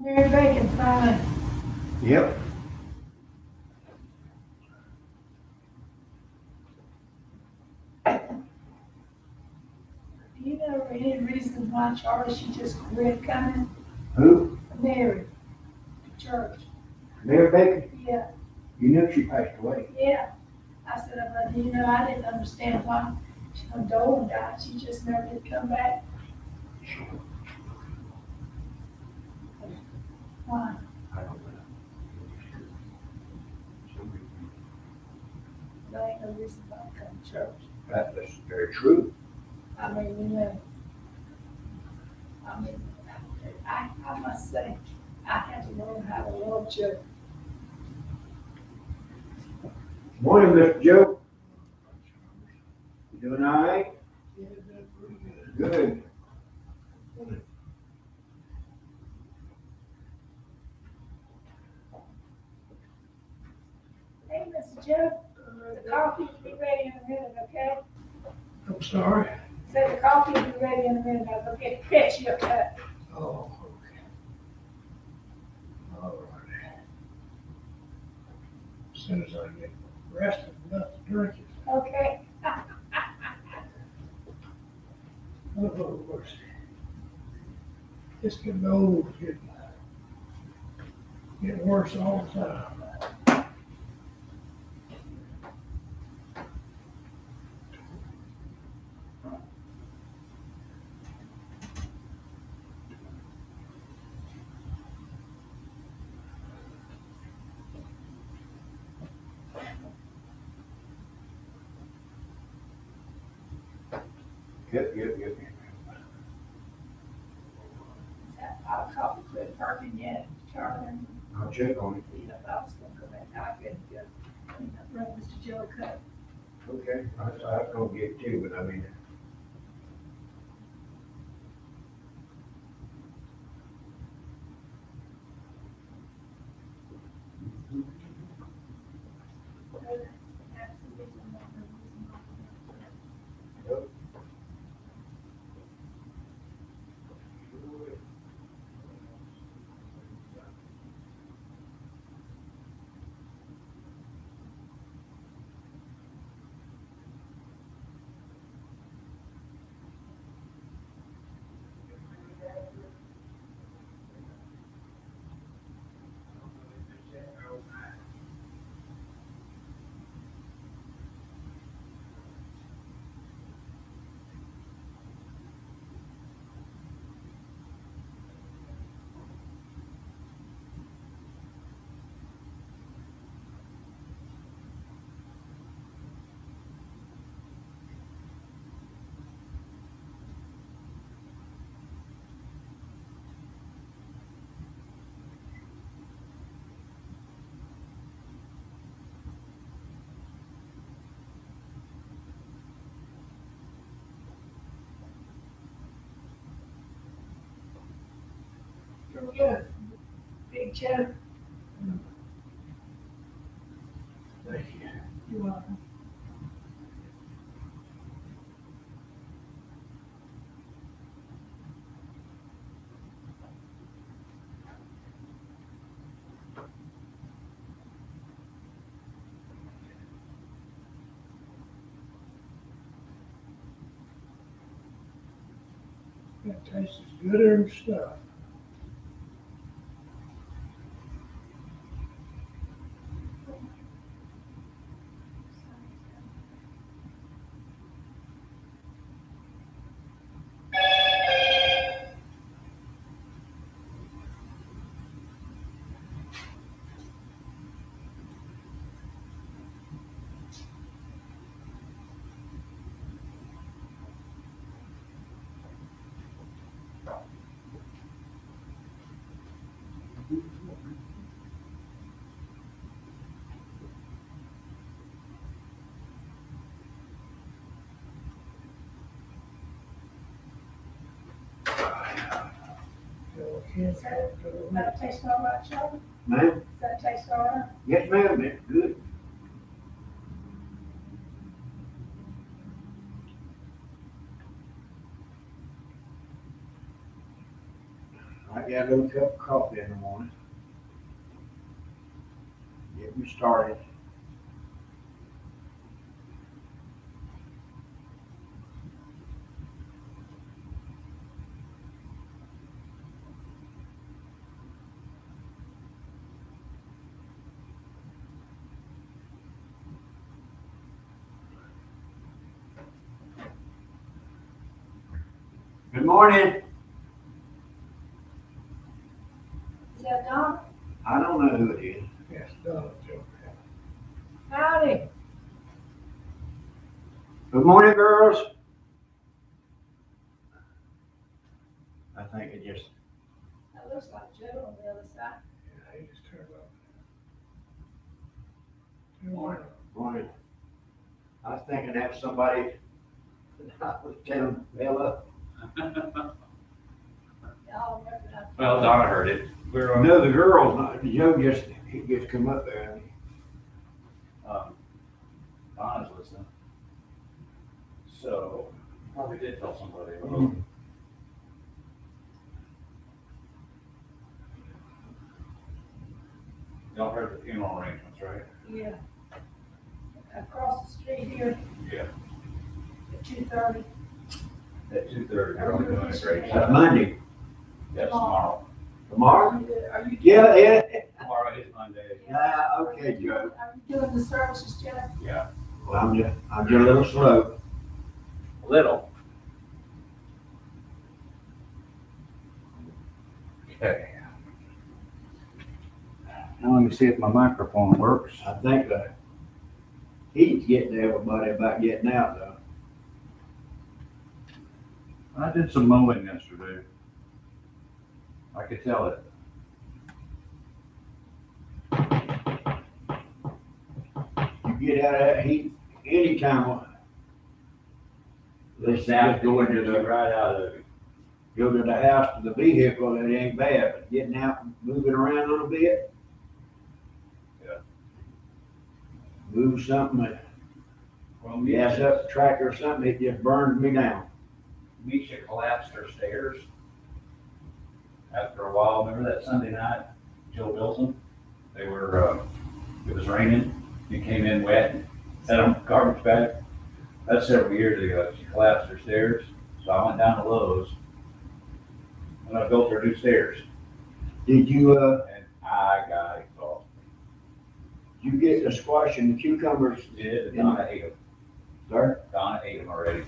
Mary Bacon, fine. Yep. Do you know any reason why Charlie she just quit coming? Who? Mary, to church. Mary Baker? Yeah, You knew she passed away. yeah. I said, but you know, I didn't understand why she when Dolan died, she just never did come back. Why? I don't know. There church. That's very true. I mean, you know, I mean, I, I must say, I had to learn how to love church. Morning, Mr. Joe. You doing all right? Good. Hey, Joe, the coffee will be ready in a minute, okay? I'm sorry. Say the coffee will be ready in a minute, I'll go get ketchup, uh, Oh, okay. All right. As soon as I get rested enough to drink it. okay? Oh, mercy. It's getting old, getting, getting worse all the time. Yep, yep, yep. I'll coffee quit working yet, Charlie, I'll check on it. you know, I was gonna go back, I couldn't go. Bring Mr. Joe. Okay. I, I gonna get two, but I mean, Joe, Big Joe, Thank you. you're welcome. That tastes gooder than stuff. Does that taste all right, Charlie? ma'am? That taste all right? Yes, ma'am, it's good. I got a little cup of coffee in the morning. Get me started. Good morning. Is that Don? I don't know who it is. Yes, Donald Joe. Howdy. Good morning, girls. I think it just, That looks like Joe on the other side. Yeah, he just turned up. Good morning. morning. I was thinking that somebody, I was telling Bella, Y'all recognize. Well, Donna heard it. Uh, no, the girls, not, Joe just, he just come up there and um, Donna's listening. So, probably did tell somebody. Mhm. Y'all heard the funeral arrangements, right? Yeah. Across the street here. Yeah. At two thirty. At two thirty, they're all doing a great job. Monday, Yes, tomorrow. tomorrow? Are you, are you? Yeah, yeah, Tomorrow is Monday. yeah, okay, Joe. Are you doing the services, Joe? Yeah. Well, I'm just, a little slow. A Little. Okay. Now let me see if my microphone works. I think the heat's getting to everybody about getting out though. I did some mowing yesterday. I could tell it. You get out of that heat anytime. Let's Now, just go into the, right out of it. go to the house to the vehicle, it ain't bad, but getting out and moving around a little bit. Yeah. Move something, that Well, gas up tractor or something, it just burns me down. Misha collapsed her stairs. After a while, remember that Sunday night, Joe Bilson? They were, uh, it was raining, he came in wet, had a garbage bag. That's several years ago, she collapsed her stairs, so I went down to Lowe's. And I built her new stairs, Did you, uh, and I got exhausted. you get the squash and the cucumbers, Did, and Donna ate them, sir? Donna ate them already.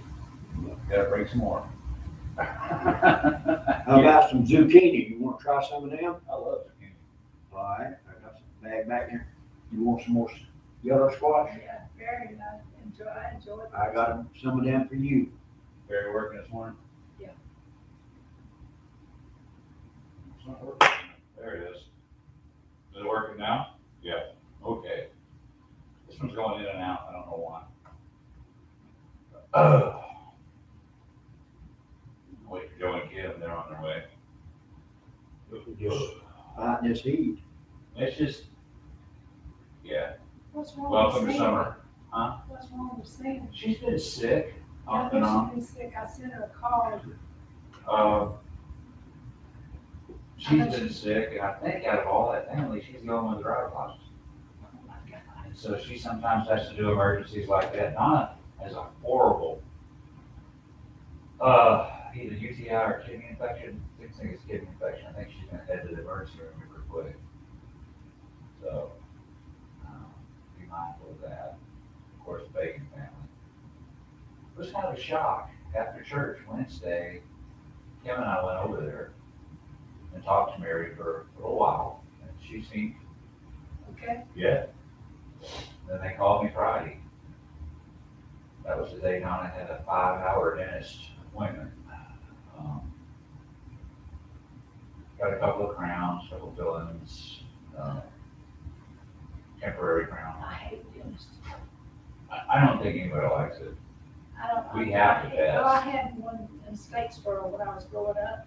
Gotta bring some more. How about some zucchini? You wanna try some of them? I love zucchini. All right, I got some bag back here. You want some more s- yellow squash? Yeah, very nice. Enjoy, I enjoy it. I got 'em- some of them for you. Very working this morning? Yeah. It's not working. There it is. Is it working now? Yeah, okay. This one's going in and out, I don't know why. Uh. Wait for Joe and Kim, they're on their way. Just fighting this heat. It's just, yeah, What's wrong with welcome to Sam? summer. What's wrong with Sam? She's been sick, I off and know on. she's been sick. I sent her a call. Uh, She's been sick, and I think out of all that family, she's the only one with driver's license. And so she sometimes has to do emergencies like that. Donna has a horrible, uh, either UTI or kidney infection. I think it's kidney infection. I think she's gonna head to the emergency room real quick. So, be mindful of that. Of course, the Bacon family. It was kind of a shock. After church Wednesday, Kim and I went over there and talked to Mary for a little while. And she seemed Okay, yeah. Then they called me Friday. That was the day Donna had a five-hour dentist appointment. Um, Got a couple of crowns, a couple fillings, uh, temporary crown. I hate dentists. I, I don't think anybody likes it. I don't. We I- have to I- Well, I pass. had one in Statesboro when I was growing up,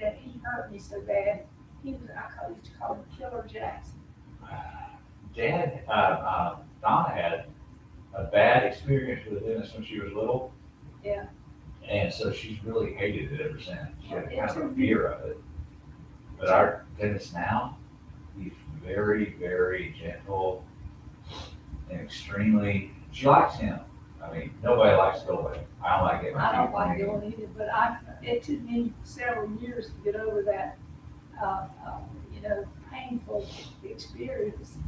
that he hurt me so bad. He was, I call, used to call him Killer Jackson. Dad, uh, uh, Donna had a bad experience with a dentist when she was little. Yeah. And so she's really hated it ever since. She had kind of a fear of it. But our dentist now, he's very, very gentle and extremely, she likes him. I mean, nobody likes going. I don't like my I don't like doing either, but I, it took me several years to get over that, uh, uh, you know, painful experience.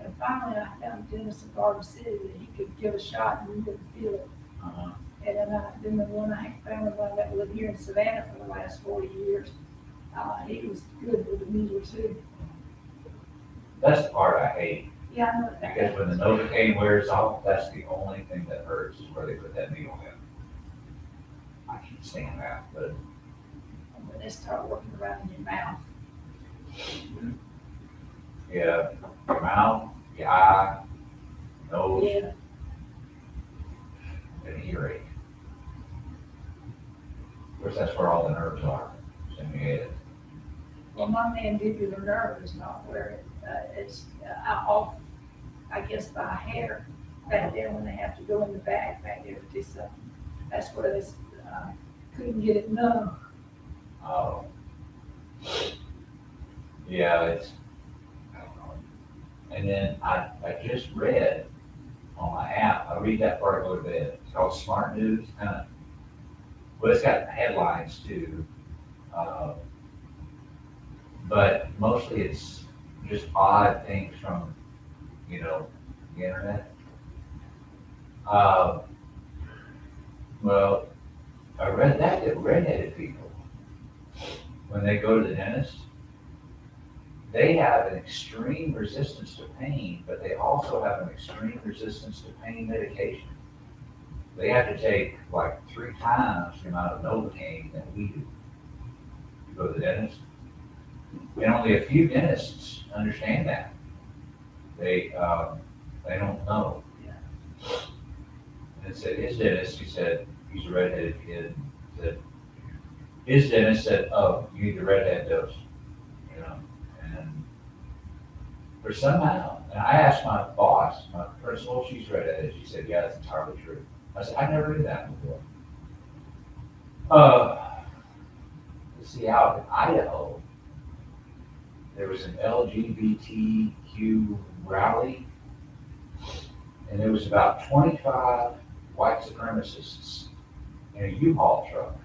And finally, I found Dennis in Garden City that he could give a shot and you wouldn't feel it. Uh-huh. And then I, then the one I found, the one that lived here in Savannah for the last forty years, uh, he was good with the needle too. That's the part I hate, Yeah, I know that. because when the Novocaine wears off, that's the only thing that hurts, is where they put that needle in. I can't stand that, but When they start working around in your mouth. yeah, your mouth, your eye, nose, Yeah, and earache. Of course, that's where all the nerves are, in your head. well, my mandibular nerve is not where it, uh, it's, uh, off, I guess by hair, back there when they have to go in the back, back there to do something. That's where they, uh, couldn't get it numb. Oh. Yeah, it's, I don't know. And then I, I just read on my app, I read that part of bit, it's called Smart News, kind of, well, it's got headlines too. uh, But mostly it's just odd things from, you know, the internet. Uh, Well, I read that, that redheaded people, when they go to the dentist, they have an extreme resistance to pain, but they also have an extreme resistance to pain medication. They have to take like three times the amount of Novocaine that we do to go to the dentist. And only a few dentists understand that. They, um, they don't know. And said, his dentist, he said, he's a redheaded kid, said, his dentist said, oh, you need the redhead dose, you know, and for somehow, and I asked my boss, my principal, she's redheaded, she said, yeah, that's entirely true. I said, I never knew that before. Uh, see, in Idaho, there was an LGBTQ rally, and there was about twenty-five white supremacists in a U-Haul truck.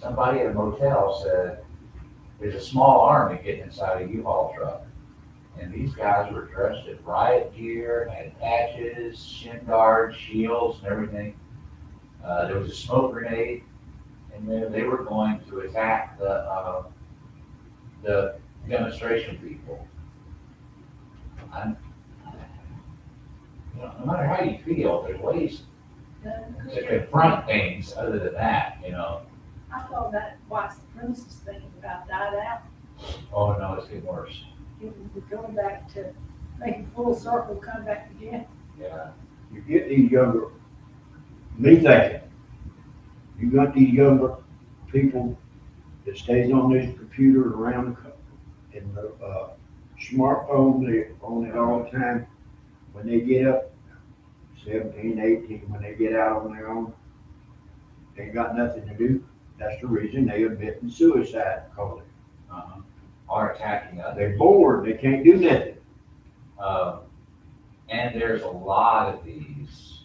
Somebody at a motel said, there's a small army getting inside a U-Haul truck. And these guys were dressed in riot gear, had patches, shin guards, shields and everything. Uh, there was a smoke grenade, and they, they were going to attack the, uh, the demonstration people. I'm, you know, no matter how you feel, there's ways to confront things other than that, you know. I thought that white supremacist thing about died out. Oh, no, it's getting worse. It was going back to making full circle, come back again. Yeah. You get these younger, me thinking, you got these younger people that stays on this computer around the, co- in the, uh, smartphone, they on it all the time. When they get up, 17, 18, when they get out on their own, they ain't got nothing to do. That's the reason they admitting suicide, cause Uh-huh. Are attacking others. they're bored, they can't do nothing. Um, and there's a lot of these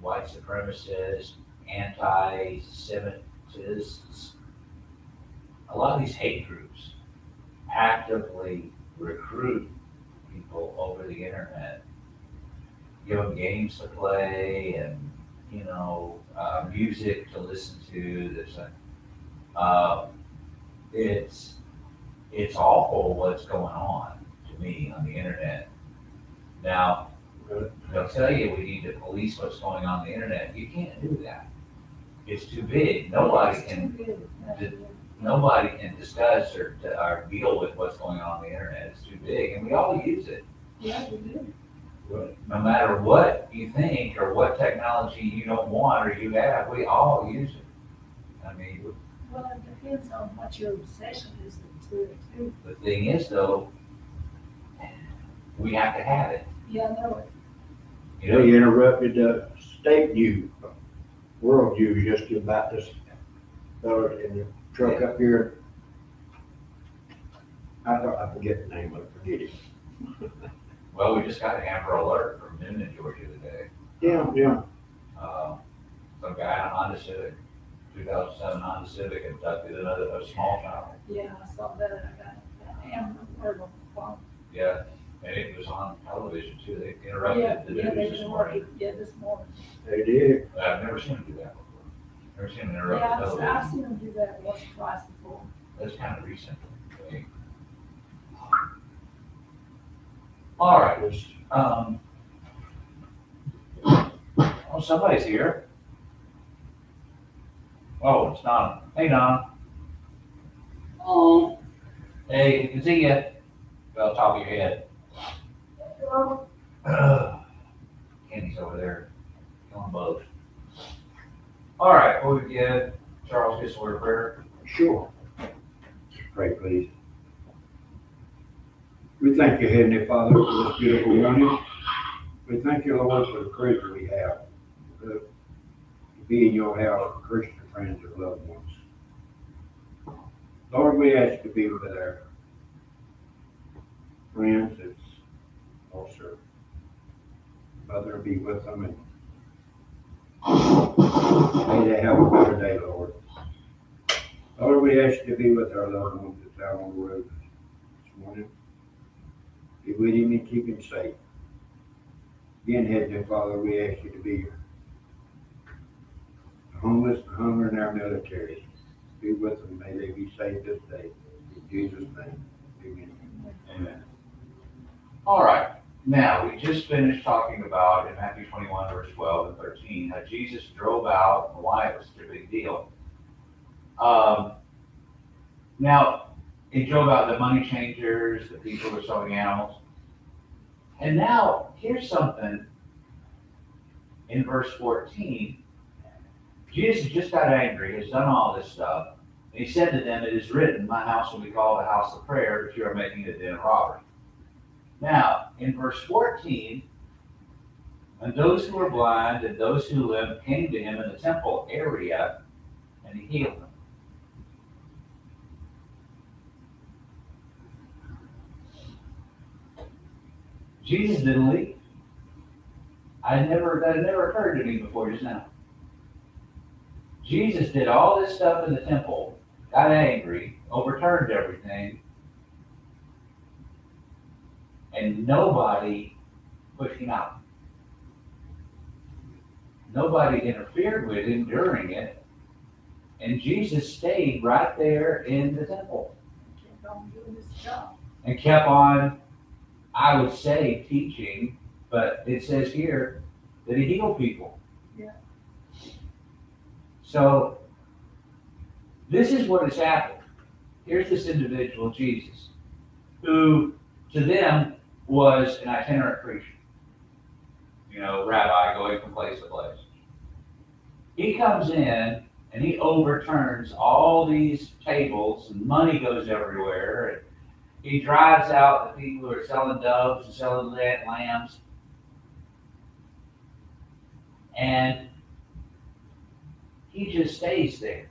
white supremacists, anti-Semitists, a lot of these hate groups actively recruit people over the internet, give them games to play and, you know, uh, music to listen to, this, uh, it's, it's awful what's going on to me on the internet. Now, they'll tell you we need to police what's going on the internet. You can't do that. It's too big. Nobody It's can, good. That's did- it. nobody can discuss or, or deal with what's going on on the internet. It's too big, and we all use it. Yeah, we do. No matter what you think or what technology you don't want or you have, we all use it. I mean, Well, it depends on what your obsession is to it too. the thing is though, we have to have it. Yeah, I know it. You know, They interrupted the state view, world view just about this fellow in the truck up here. I thought, I forget the name of it, forget it. Well, we just got an Amber Alert from Newnan, Georgia today. Yeah, yeah, Um, some guy in a Honda Civic, two thousand seven Honda Civic abducted another, a small child. Yeah, I saw that, I got, I am, or the phone. Yeah, and it was on television too. They Yeah, interrupted the yeah, they news this been morning. working, yeah, this morning. they did. I've never seen them do that before. Never seen them Yeah, I've, I've seen them do that once or twice before. That's kind of recent. I think. All right, It was- um. Oh, somebody's here. Oh, it's Don. Hey, Don. Oh. Hey, good to see you. Well, top of your head. Ugh. Kenny's over there, killing bugs. All right, well, we get Charles gets the word of prayer. Sure. Pray, please. We thank you, Heavenly Father, for this beautiful morning. We thank you, Lord, for the courage we have to be in your house, Christian friends and loved ones. Lord, we ask you to be with our friends, it's also Mother, be with them and may they have a better day, Lord. Lord, we ask you to be with our loved ones that's out on the road this morning. Be with him and keep him safe. Again, Heavenly Father, we ask you to be here. the homeless, the hunger in our military. Be with them, may they be safe this day. In Jesus' name, amen. Amen. All right, now, we just finished talking about in Matthew twenty-one, verse twelve and thirteen, how Jesus drove out and why it was such a big deal. Um, now, he drove out the money changers, the people who were selling animals. And now, here's something in verse fourteen. Jesus just got angry, has done all this stuff. And he said to them, It is written, My house will be called a house of prayer, but you are making it a den of robbers. Now, in verse 14, and those who were blind and those who limped came to him in the temple area, and he healed them. Jesus didn't leave. I never that had never occurred to me before just now. Jesus did all this stuff in the temple, got angry, overturned everything, and nobody pushed him out. Nobody interfered with him during it, and Jesus stayed right there in the temple Kept on doing his job. and kept on, I would say, teaching, but it says here that he healed people. Yeah. So, this is what has happened. Here's this individual, Jesus, who to them was an itinerant preacher. You know, rabbi going from place to place. He comes in and he overturns all these tables and money goes everywhere. And he drives out the people who are selling doves and selling la- lambs. And he just stays there.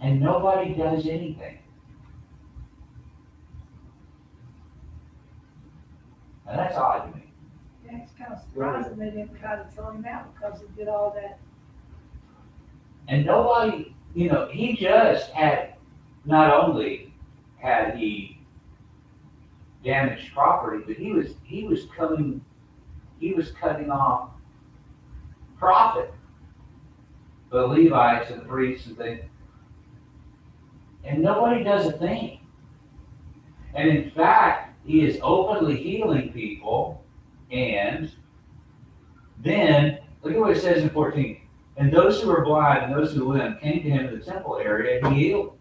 And nobody does anything. And that's odd to me. Yeah, it's kind of surprising they didn't try to throw him out because he did all that. And nobody, you know, he just had, not only had he damaged property, but he was, he was coming, he was cutting off profit. The Levites and the priests and things. And nobody does a thing. And in fact, he is openly healing people and then, look at what it says in fourteen. And those who were blind and those who limped came to him in the temple area and he healed.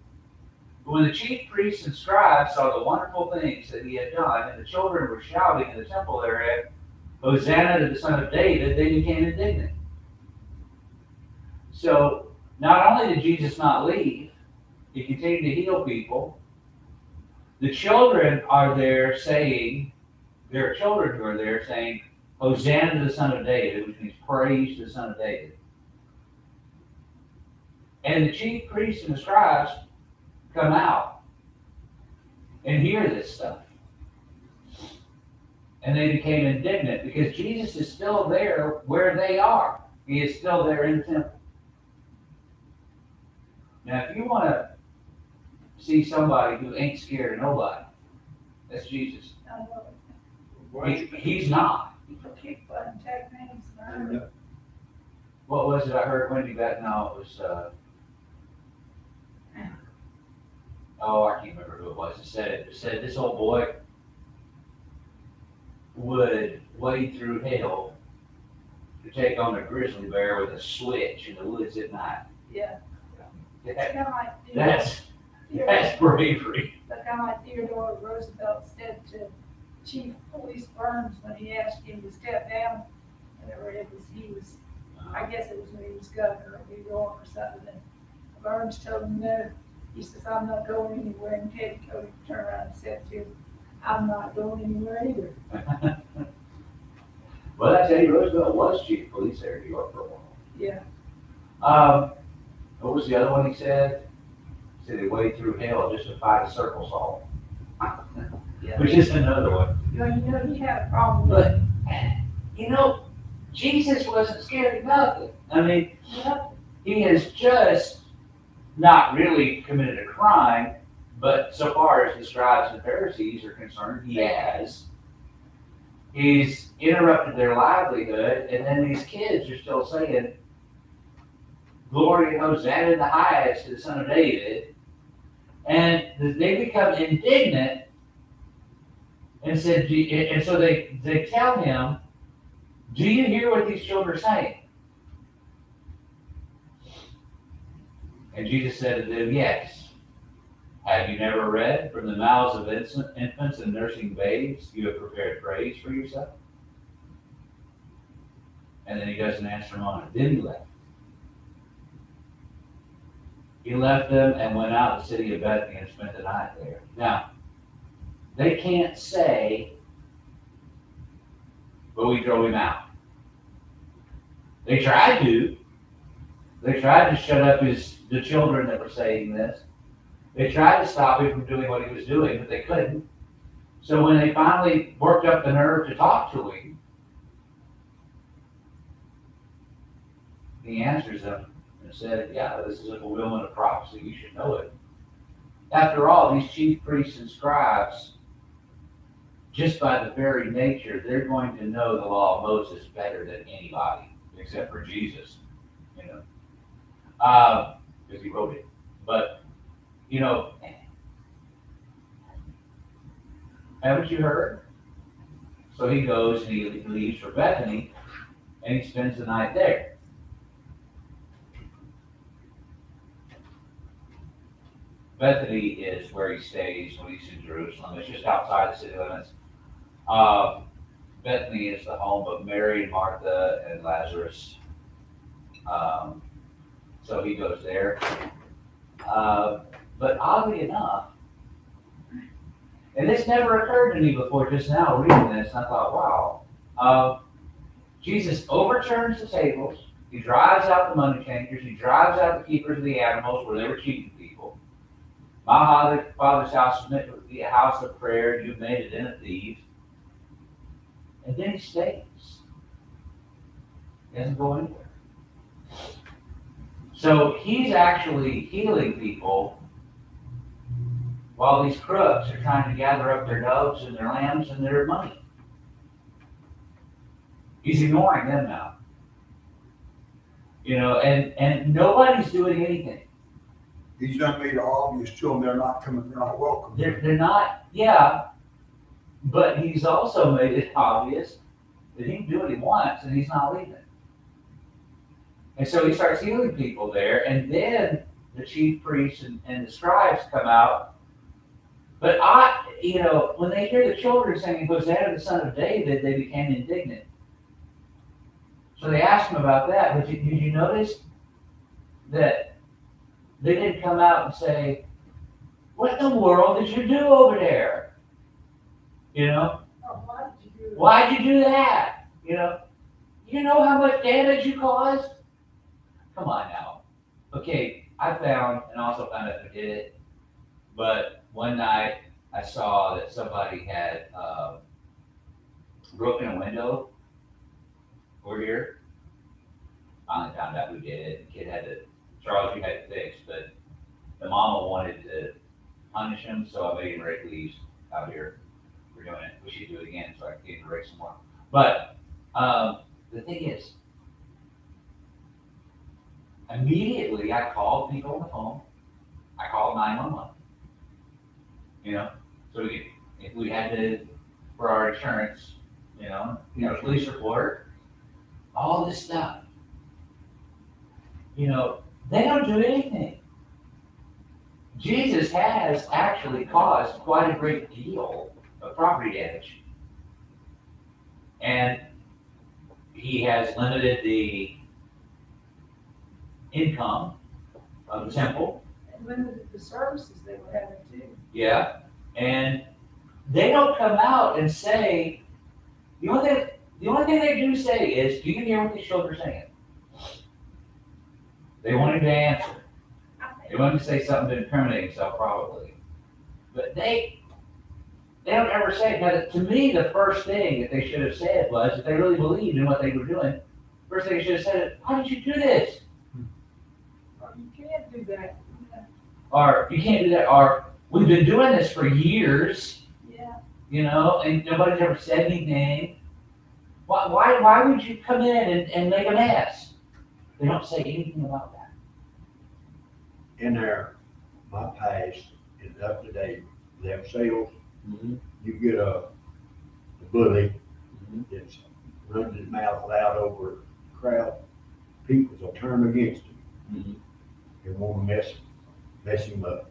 But when the chief priests and scribes saw the wonderful things that he had done, and the children were shouting in the temple area, Hosanna to the Son of David, they became indignant. So, not only did Jesus not leave, he continued to heal people. The children are there saying, there are children who are there saying, Hosanna to the Son of David, which means praise to the Son of David. And the chief priests and the scribes come out and hear this stuff. And they became indignant because Jesus is still there where they are. He is still there in the temple. Now, if you want to see somebody who ain't scared of nobody, that's Jesus. He, he's not. people kick butt and take names, and I- What was it I heard Wendy back now? It was, uh, oh, I can't remember who it was. It said, it said this old boy would wade through hell to take on a grizzly bear with a switch in the woods at night. yeah. That- kind of like. Theodore- That's, that's bravery. But of Theodore Roosevelt said to Chief Police Burns when he asked him to step down. Whenever it was, he was, I guess it was when he was governor of New York or something. And Burns told him no. He says, I'm not going anywhere. And Ted Cody turned around and said to him, I'm not going anywhere either. Well, I tell you, Roosevelt was chief of police there in New York for a while. Yeah, Um, what was the other one he said? He Said he wade through hell just to fight a circle saw. yeah. Which is another one. You know, you know, he had a problem with, But, you know, Jesus wasn't scared of nothing. I mean, yeah, he has just not really committed a crime, but so far as the scribes and Pharisees are concerned, he has. He's interrupted their livelihood, and then these kids are still saying, Glory and Hosanna in the highest to the Son of David. And they become indignant and said, and so they, they tell him, Do you hear what these children are saying? And Jesus said to them, Yes. Have you never read, From the mouths of infants and nursing babes, you have prepared praise for yourself? And then he doesn't answer him on it. Then he left. He left them and went out of the city of Bethany and spent the night there. Now, they can't say, but we drove him out. They tried to. They tried to shut up his the children that were saying this. They tried to stop him from doing what he was doing, but they couldn't. So when they finally worked up the nerve to talk to him, he answers them um, and said, Yeah, this is a fulfillment of prophecy. You should know it. After all, these chief priests and scribes, just by the very nature, they're going to know the law of Moses better than anybody, except for Jesus, you know, uh, because he wrote it. But, you know, haven't you heard? So he goes and he leaves for Bethany, and he spends the night there. Bethany is where he stays when he's in Jerusalem. It's just outside the city limits. Um, Bethany is the home of Mary and Martha and Lazarus. Um, so he goes there. Uh, but oddly enough, and this never occurred to me before just now reading this, I thought, wow. Uh, Jesus overturns the tables. He drives out the money changers. He drives out the keepers of the animals where they were cheating. My father's house meant to be a house of prayer. You've made it in of thieves. And then he stays. He doesn't go anywhere. So he's actually healing people while these crooks are trying to gather up their doves and their lambs and their money. He's ignoring them now. You know, and, and nobody's doing anything. He's done made it obvious to them, they're not coming, they're not welcome. They're, they're not, yeah, but he's also made it obvious that he can do what he wants and he's not leaving. And so he starts healing people there, and then the chief priests and, and the scribes come out. But I, you know, when they hear the children singing Hosanna, the son of David, they became indignant. So they asked him about that, but did, did you notice that they didn't come out and say, what in the world did you do over there? You know, why'd you do that? You know, you know how much damage you caused? Come on now. Okay, I found and also found out who did it. But one night I saw that somebody had, uh, broken a window over here. Finally found out who did it. The kid had to, Charles, you had it fixed, but the mama wanted to punish him, so I made him rake leaves out here. We're doing it. We should do it again, so I can get him to rake some more. But, um, the thing is, immediately I called people on the phone. I called nine one one. You know, so we, could- if we had to, for our insurance, you know, you know, police report, all this stuff. You know, they don't do anything. Jesus has actually caused quite a great deal of property damage. And he has limited the income of the temple, And limited the services they were having too. yeah, and they don't come out and say, the only thing, the only thing they do say is, do you hear what the children are saying? They wanted to answer. They wanted to say something to incriminate himself, probably. But they, they don't ever say, now, to me, the first thing that they should have said was, if they really believed in what they were doing, first thing they should have said, why did you do this? You can't do that. Or, you can't do that, or, we've been doing this for years, Yeah, you know, and nobody's ever said anything. Why, why, why would you come in and, and make a mess? They don't say anything about that. In there, my past is up to date. They have sales, you get a, a bully Mhm. that's runs his mouth loud over a crowd, people will turn against him Mhm. and want to mess, mess him up.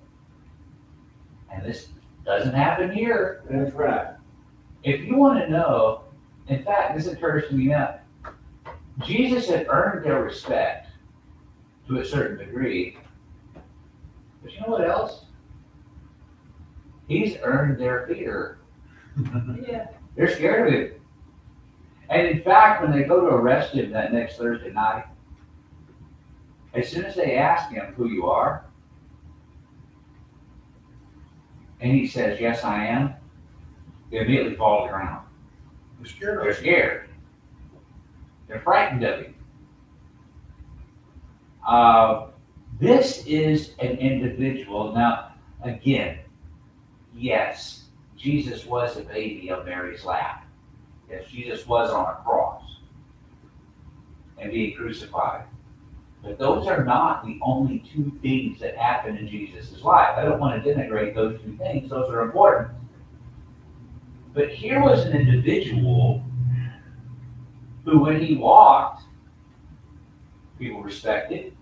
And this doesn't happen here. That's right. If you want to know, in fact, this occurs to me now. Jesus had earned their respect to a certain degree. But you know what else? He's earned their fear. yeah. They're scared of him. And in fact, when they go to arrest him that next Thursday night, as soon as they ask him who you are, and he says, Yes, I am, they immediately fall to the ground. You're scared They're scared. They're frightened of him. Uh, this is an individual. Now, again, yes, Jesus was a baby on Mary's lap. Yes, Jesus was on a cross and being crucified. But those are not the only two things that happened in Jesus' life. I don't want to denigrate those two things, those are important. But here was an individual who, when he walked, people respected,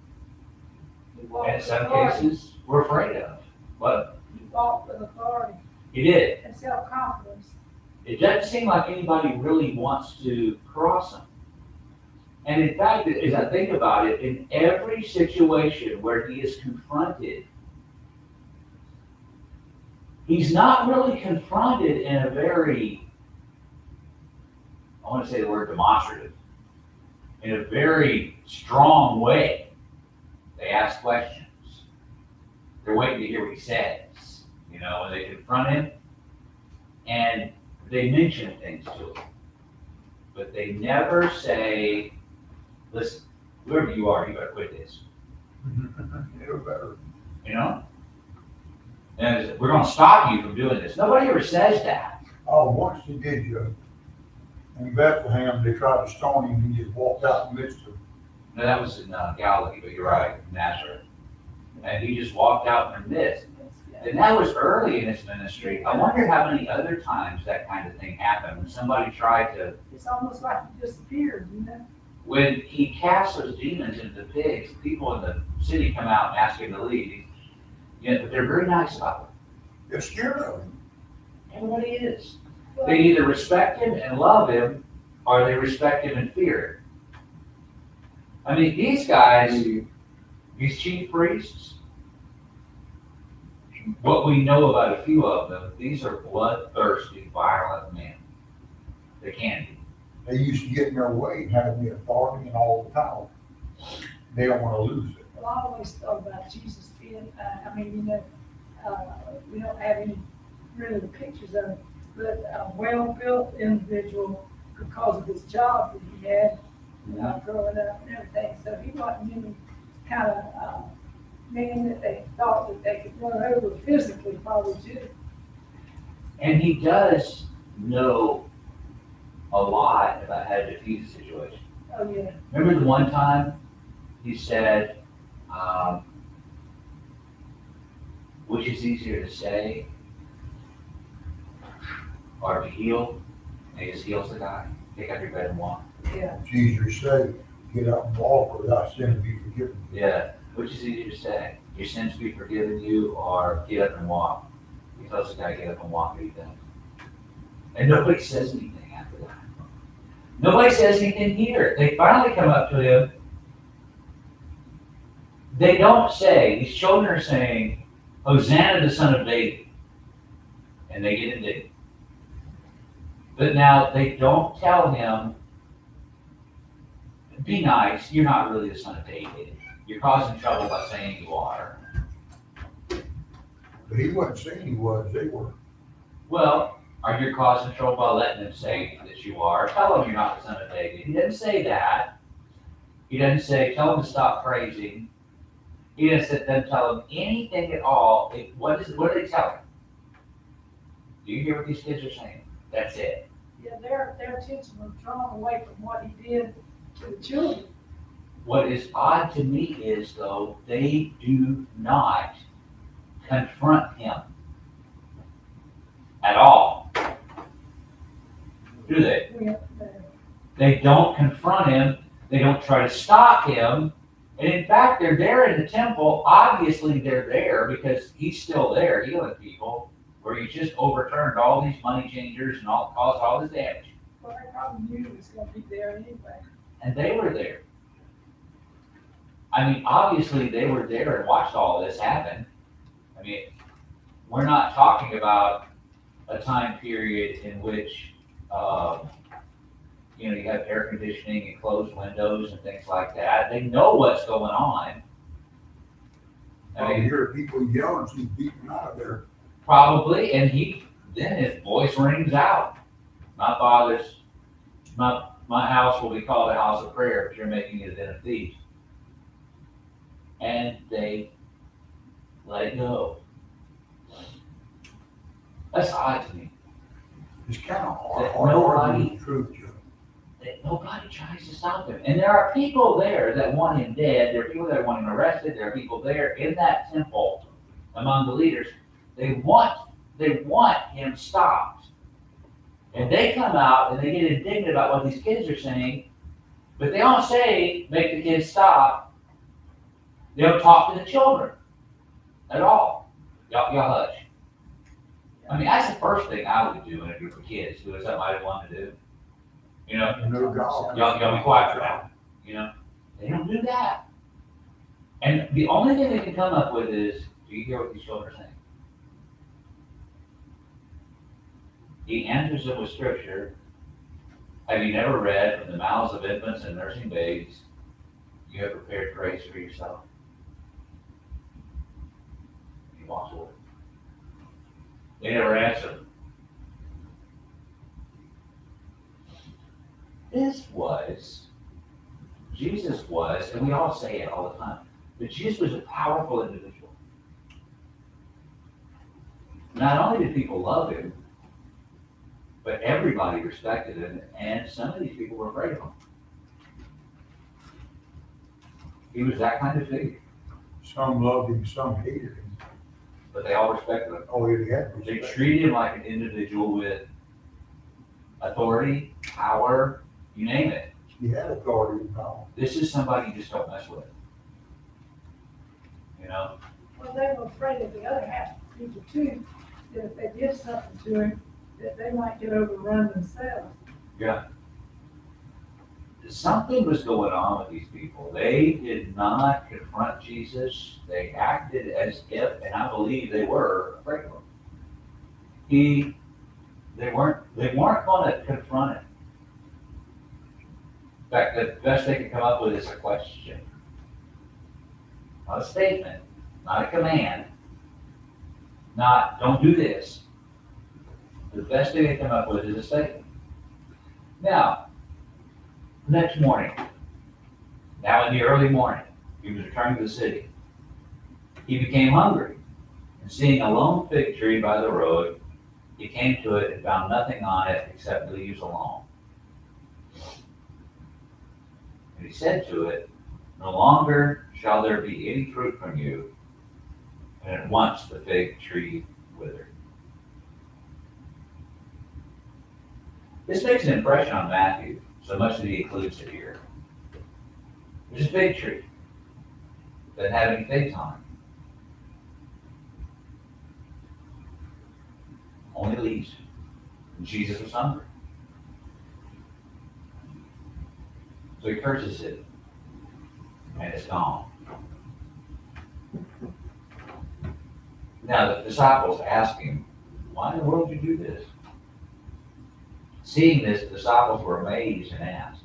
in some cases, we're afraid of. But He walked with authority he did. and self-confidence. It doesn't seem like anybody really wants to cross him. And in fact, as I think about it, in every situation where he is confronted, he's not really confronted in a very, I want to say the word demonstrative, in a very strong way. They ask questions. They're waiting to hear what he says. You know, when they confront him, and they mention things to him. But they never say, listen, whoever you are, you better quit this, You're better. you know? And we're gonna stop you from doing this. Nobody ever says that. Oh, once he did, you. In Bethlehem, they tried to stone him, and he just walked out in the midst of them. No, that was in uh, Galilee, but you're right, Nazareth. And he just walked out in their midst. And that was early in his ministry. I wonder how many other times that kind of thing happened when somebody tried to It's almost like he disappeared, you know? when he casts those demons into the pigs, people in the city come out and ask him to leave. You know, but they're very nice about him. They're scared of him. Everybody is. Well, They either respect him and love him, or they respect him and fear him. I mean, these guys, these chief priests, what we know about a few of them, these are bloodthirsty, violent men. They can be. They used to get in their way and have the authority and all the power. They don't wanna lose it. Well, I always thought about Jesus being, uh, I mean, you know, uh, we don't have any really the pictures of him, but a well-built individual because of his job that he had, uh, growing up and everything, so he wasn't any kind of, uh, man that they thought that they could run over physically, probably too. And he does know a lot about how to defuse a situation. Oh, yeah, Remember the one time he said, um, which is easier to say or to heal? And he just heals the guy. Take out your bed and walk. Yeah, It's easier to say, get up and walk without sin be forgiven. Yeah, which is easier to say? Your sins be forgiven you or get up and walk? He tells the guy, get up and walk, and he does. And nobody says anything after that. Nobody says anything here. They finally come up to him. They don't say, these children are saying, Hosanna, the son of David. And they get indignant. But now they don't tell him, be nice, you're not really the son of David. You're causing trouble by saying you are. But he wasn't saying he was, they were. Well, are you causing trouble by letting them say that you are? Tell them you're not the son of David. He doesn't say that. He doesn't say, tell them to stop praising. He doesn't sit there and tell them anything at all. It- What is, what do they tell him? Do you hear what these kids are saying? That's it. yeah, their, their attention was drawn away from what he did to. What is odd to me is though, they do not confront him at all. Do they? We, uh, They don't confront him. They don't try to stop him. And in fact, they're there in the temple. Obviously, they're there because he's still there healing people, where he just overturned all these money changers and all caused all this damage. Well, they probably knew he was gonna be there anyway. And they were there. I mean, obviously, they were there and watched all this happen. I mean, we're not talking about a time period in which, um, you know, you have air conditioning and closed windows and things like that. They know what's going on. I I mean, hear people yelling, she's beating out of there. Probably, and he, then his voice rings out. My father's, my, my house will be called a house of prayer, but you're making it a den of thieves. And they let it go. That's odd to me, It's kind of hard, That nobody- truth, that nobody tries to stop him. And there are people there that want him dead, there are people that want him arrested, there are people there in that temple among the leaders. They want, they want him stopped. And they come out and they get indignant about what these kids are saying, but they don't say, make the kids stop. They don't talk to the children at all. Y'all, y'all hush. I mean, that's the first thing I would do in a group of kids, doing something I didn't want to do. You know, no. Y'all, y'all be quiet for now, you know? They don't do that. And the only thing they can come up with is, do you hear what these children are saying? He answers it with scripture. Have you never read from the mouths of infants and nursing babes, you have prepared grace for yourself? He walks away. They never answer. This was, Jesus was, and we all say it all the time, but Jesus was a powerful individual. Not only did people love him, but everybody respected him, and some of these people were afraid of him. He was that kind of figure, Some loved him, some hated him. but they all respected him. Oh, he had They treated him like an individual with authority, power, you name it. He had authority and power. This is somebody you just don't mess with. You know? Well, they were afraid of the other half of the people too, that if they did something to him, that they might get overrun themselves. Yeah. Something was going on with these people. They did not confront Jesus. They acted as if, and I believe they were afraid of him. He, they weren't, they weren't gonna confront him. In fact, the best they could come up with is a question. Not a statement, not a command. not, don't do this. The best thing they come up with is a statement. Now, next morning, now in the early morning, he was returning to the city. He became hungry, and seeing a lone fig tree by the road, he came to it and found nothing on it except leaves alone. And he said to it, No longer shall there be any fruit from you. And at once the fig tree withered. This makes an impression on Matthew, so much that he includes it here. There's a fig tree. Doesn't have any figs on it. Only leaves. And Jesus was hungry. So he curses it. And it's gone. Now the disciples ask him, Why in the world did you do this? Seeing this, the disciples were amazed and asked,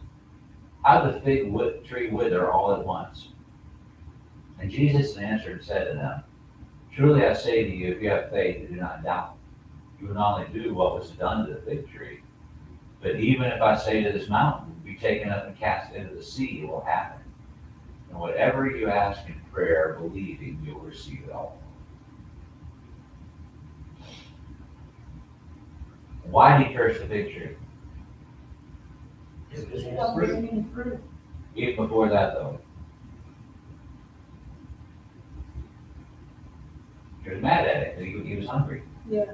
How did the fig tree wither all at once? And Jesus answered and said to them, Truly I say to you, if you have faith and do not doubt, you will not only do what was done to the fig tree, but even if I say to this mountain, be taken up and cast into the sea, it will happen. And whatever you ask in prayer, believing, you'll receive it all. Why did he curse the fig tree? Because it don't bring fruit. Even before that, though. He was mad at it, he, he was hungry. Yeah.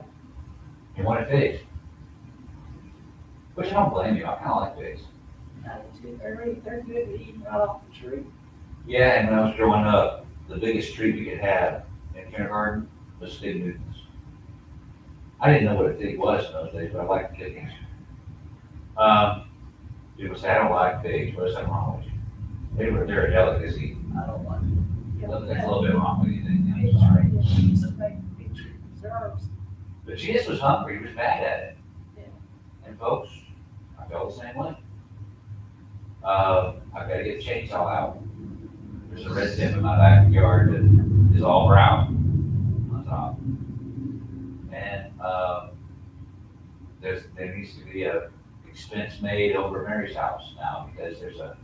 He wanted figs. Which I don't blame you, I kinda like figs. I do too. They're really, they're good to eat right off the tree. Yeah, and when I was growing up, the biggest treat we could have in kindergarten was fig Newtons. I didn't know what a fig was in those days, but I liked figs. Um, people say, I don't like figs, what's that wrong with you? They were, they're a delicacy, I don't like want. there's a little bit wrong with you, then, I'm sorry. right. It's a big, big tree preserves. But Jesus was hungry, he was mad at it. Yeah. And folks, I felt the same way. Uh, I've gotta get the chainsaw out. There's a red tip in my backyard that is all brown on top. And, um, there's, there needs to be a expense made over Mary's house now because there's a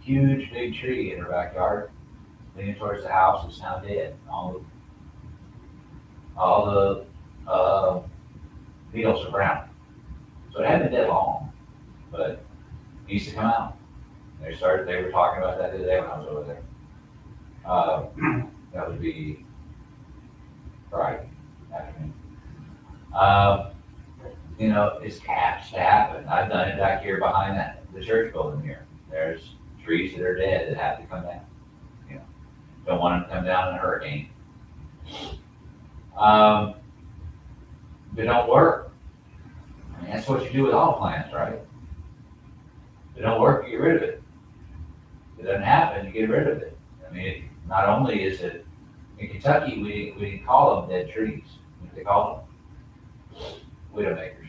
huge big tree in her backyard leaning towards the house, it's now dead. All the, all the uh, needles are brown. So it hadn't been dead long, but it needs to come out. They started, they were talking about that the other day when I was over there. Uh, that would be Friday afternoon. Um, you know, it's has to happen. I've done it back here behind that, the church building here. There's trees that are dead that have to come down. You know, don't want them to come down in a hurricane. Um, they don't work. I mean, that's what you do with all plants, right? If they don't work, you get rid of it. If it doesn't happen, you get rid of it. I mean, it- not only is it, in Kentucky, we, we call them dead trees. What They call them widowmakers.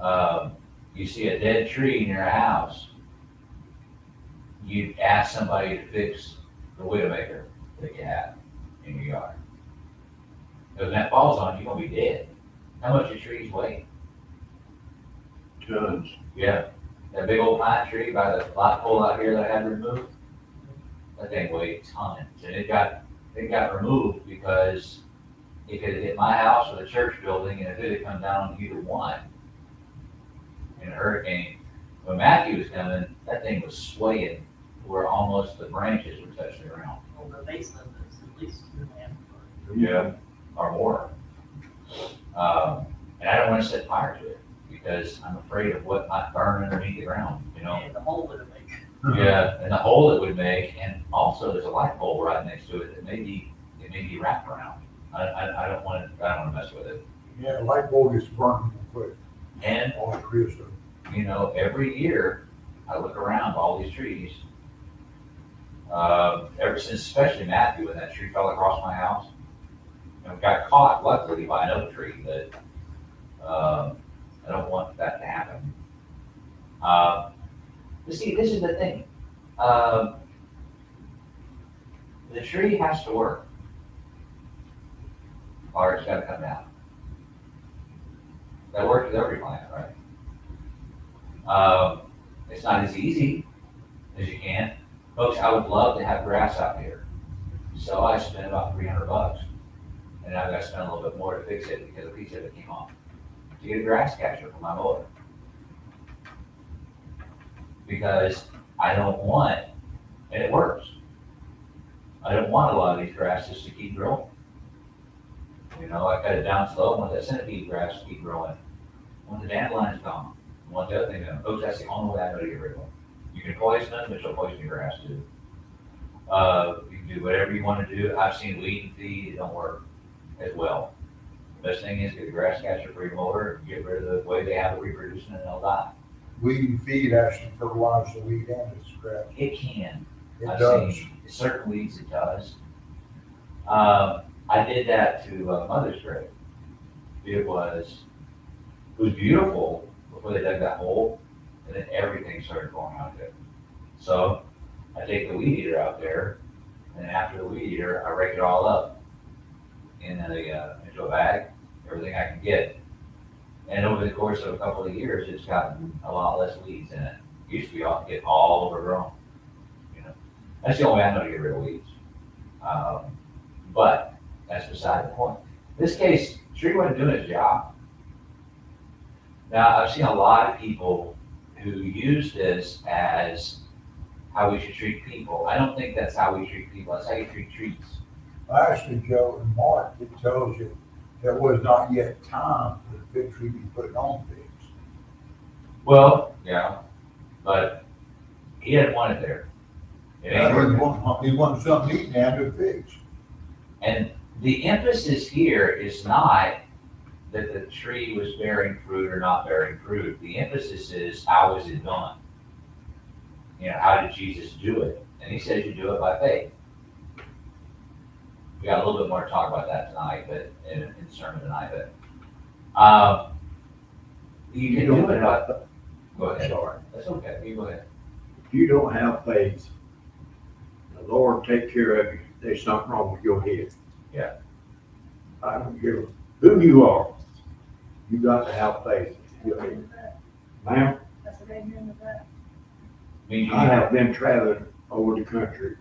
Um, you see a dead tree near a house, you ask somebody to fix the widowmaker that you have in your yard. Because when that falls on you, you're gonna be dead. How much do trees weigh? Tons. Yeah, that big old pine tree by the light pole out here that I had removed, that thing weighed tons, and it got, it got removed because it could have hit my house or the church building, and if it had come down on either one in a hurricane, when Matthew was coming, that thing was swaying where almost the branches were touching the ground. Well, the basement is at least two and a half. foot. Yeah. Or more. Um, and I don't wanna set fire to it, because I'm afraid of what might burn underneath the ground, you know? And the hole that it makes. Yeah, and the hole it would make, and also there's a light pole right next to it that may be, it may be wrapped around. I, I, I don't wanna, I don't wanna mess with it. Yeah, light bulb gets burning quick, And, all you know, every year, I look around all these trees. Uh, ever since, especially Matthew, when that tree fell across my house. And got caught luckily by another tree, but, um, I don't want that to happen. Uh, but see, this is the thing. Um, the tree has to work. Or it's gotta come down. That works with every plant, right? Um, it's not as easy as you can. Folks, I would love to have grass out here. So I spent about three hundred bucks. And I've got to spend a little bit more to fix it because a piece of it came off. To get a grass catcher for my mower. Because I don't want, and it works. I don't want a lot of these grasses to keep growing. You know, I cut it down slow, I want that centipede grass to keep growing. I Want the dandelions gone, I want the other thing gone. Folks, that's the only way I know to get rid of them. You can poison them, but you'll poison your grass too. Uh, you can do whatever you want to do. I've seen weed and feed, it don't work as well. The best thing is get a grass catcher for your mower, and get rid of the way they have it reproducing and they'll die. Weed and feed actually fertilize the weed and its grass. It can, It I've does. seen certain weeds it does. Um, I did that to uh, Mother's Grave. It was, it was beautiful before they dug that hole, and then everything started going out there. So I take the weed eater out there, and after the weed eater, I rake it all up in a, uh, into a bag, everything I can get. And over the course of a couple of years, it's gotten a lot less weeds in it. Used to be all, get all overgrown. You know, that's the only way I know to get rid of weeds. Um, but that's beside the point. This case, Tree wasn't doing his job. Now, I've seen a lot of people who use this as how we should treat people. I don't think that's how we treat people. That's how you treat trees. Actually, Joe and Mark, it tells you there was not yet time for the fig tree to be put on figs. Well, yeah, but he didn't want it there. It ain't He wanted, he wanted something eaten and the figs. And the emphasis here is not that the tree was bearing fruit or not bearing fruit. The emphasis is how was it done? You know, how did Jesus do it? And he says you do it by faith. We got a little bit more to talk about that tonight, but in, in sermon tonight, but, um, you can do it by, go ahead. Sorry. That's okay, you go ahead. If you don't have faith, the Lord take care of you. There's something wrong with your head. Yeah. I don't care who you are. You got to have faith in your head. Ma'am, That's what they do with that. I have been traveling over the country.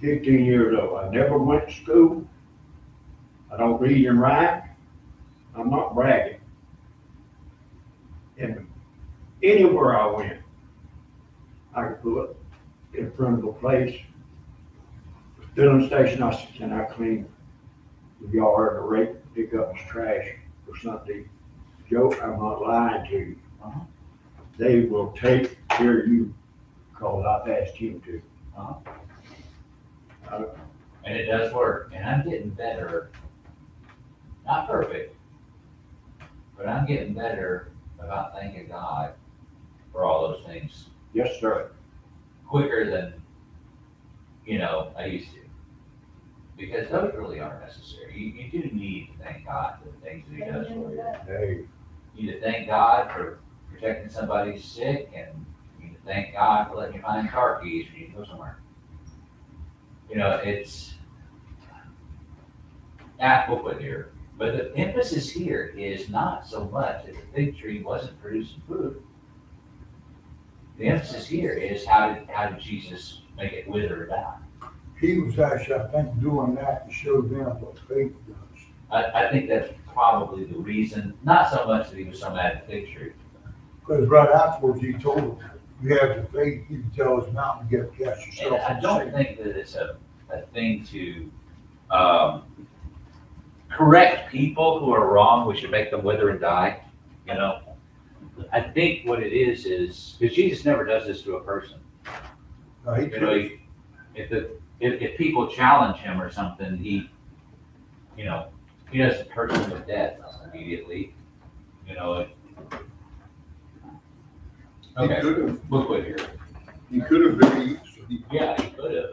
Fifteen years old. I never went to school. I don't read and write. I'm not bragging. And anywhere I went, I could put in front of a place, filling station, I said, can I clean the yard or rake, pick up his trash or something? Joe, I'm not lying to you. Uh-huh. They will take care of you, cause I've asked him to. Uh-huh. I- And it does work, and I'm getting better. Not perfect, but I'm getting better about thanking God for all those things Yes, sir. quicker than, you know, I used to. Because those really aren't necessary. You, you do need to thank God for the things that he does for you. Hey, You need to thank God for protecting somebody sick, and you need to thank God for letting you find car keys when you go somewhere. You know, it's, ah, we'll put here, but the emphasis here is not so much that the fig tree wasn't producing food. The emphasis here is how did, how did Jesus make it wither or die? He was actually, I think, doing that to show them what faith does. I, I think that's probably the reason, not so much that he was so mad at the Because right afterwards, he told them, you have the faith, you can tell this mountain to get cast And. I don't sea." think that it's a, a thing to, um, correct people who are wrong, we should make them wither and die, you know? I think what it is, is, because Jesus never does this to a person. No, he You know, he- if the, if, if people challenge him or something, he, you know, he doesn't hurt them with death immediately, you know? it- he Okay, could have, we'll quit here. he could have been, he Yeah, he could have,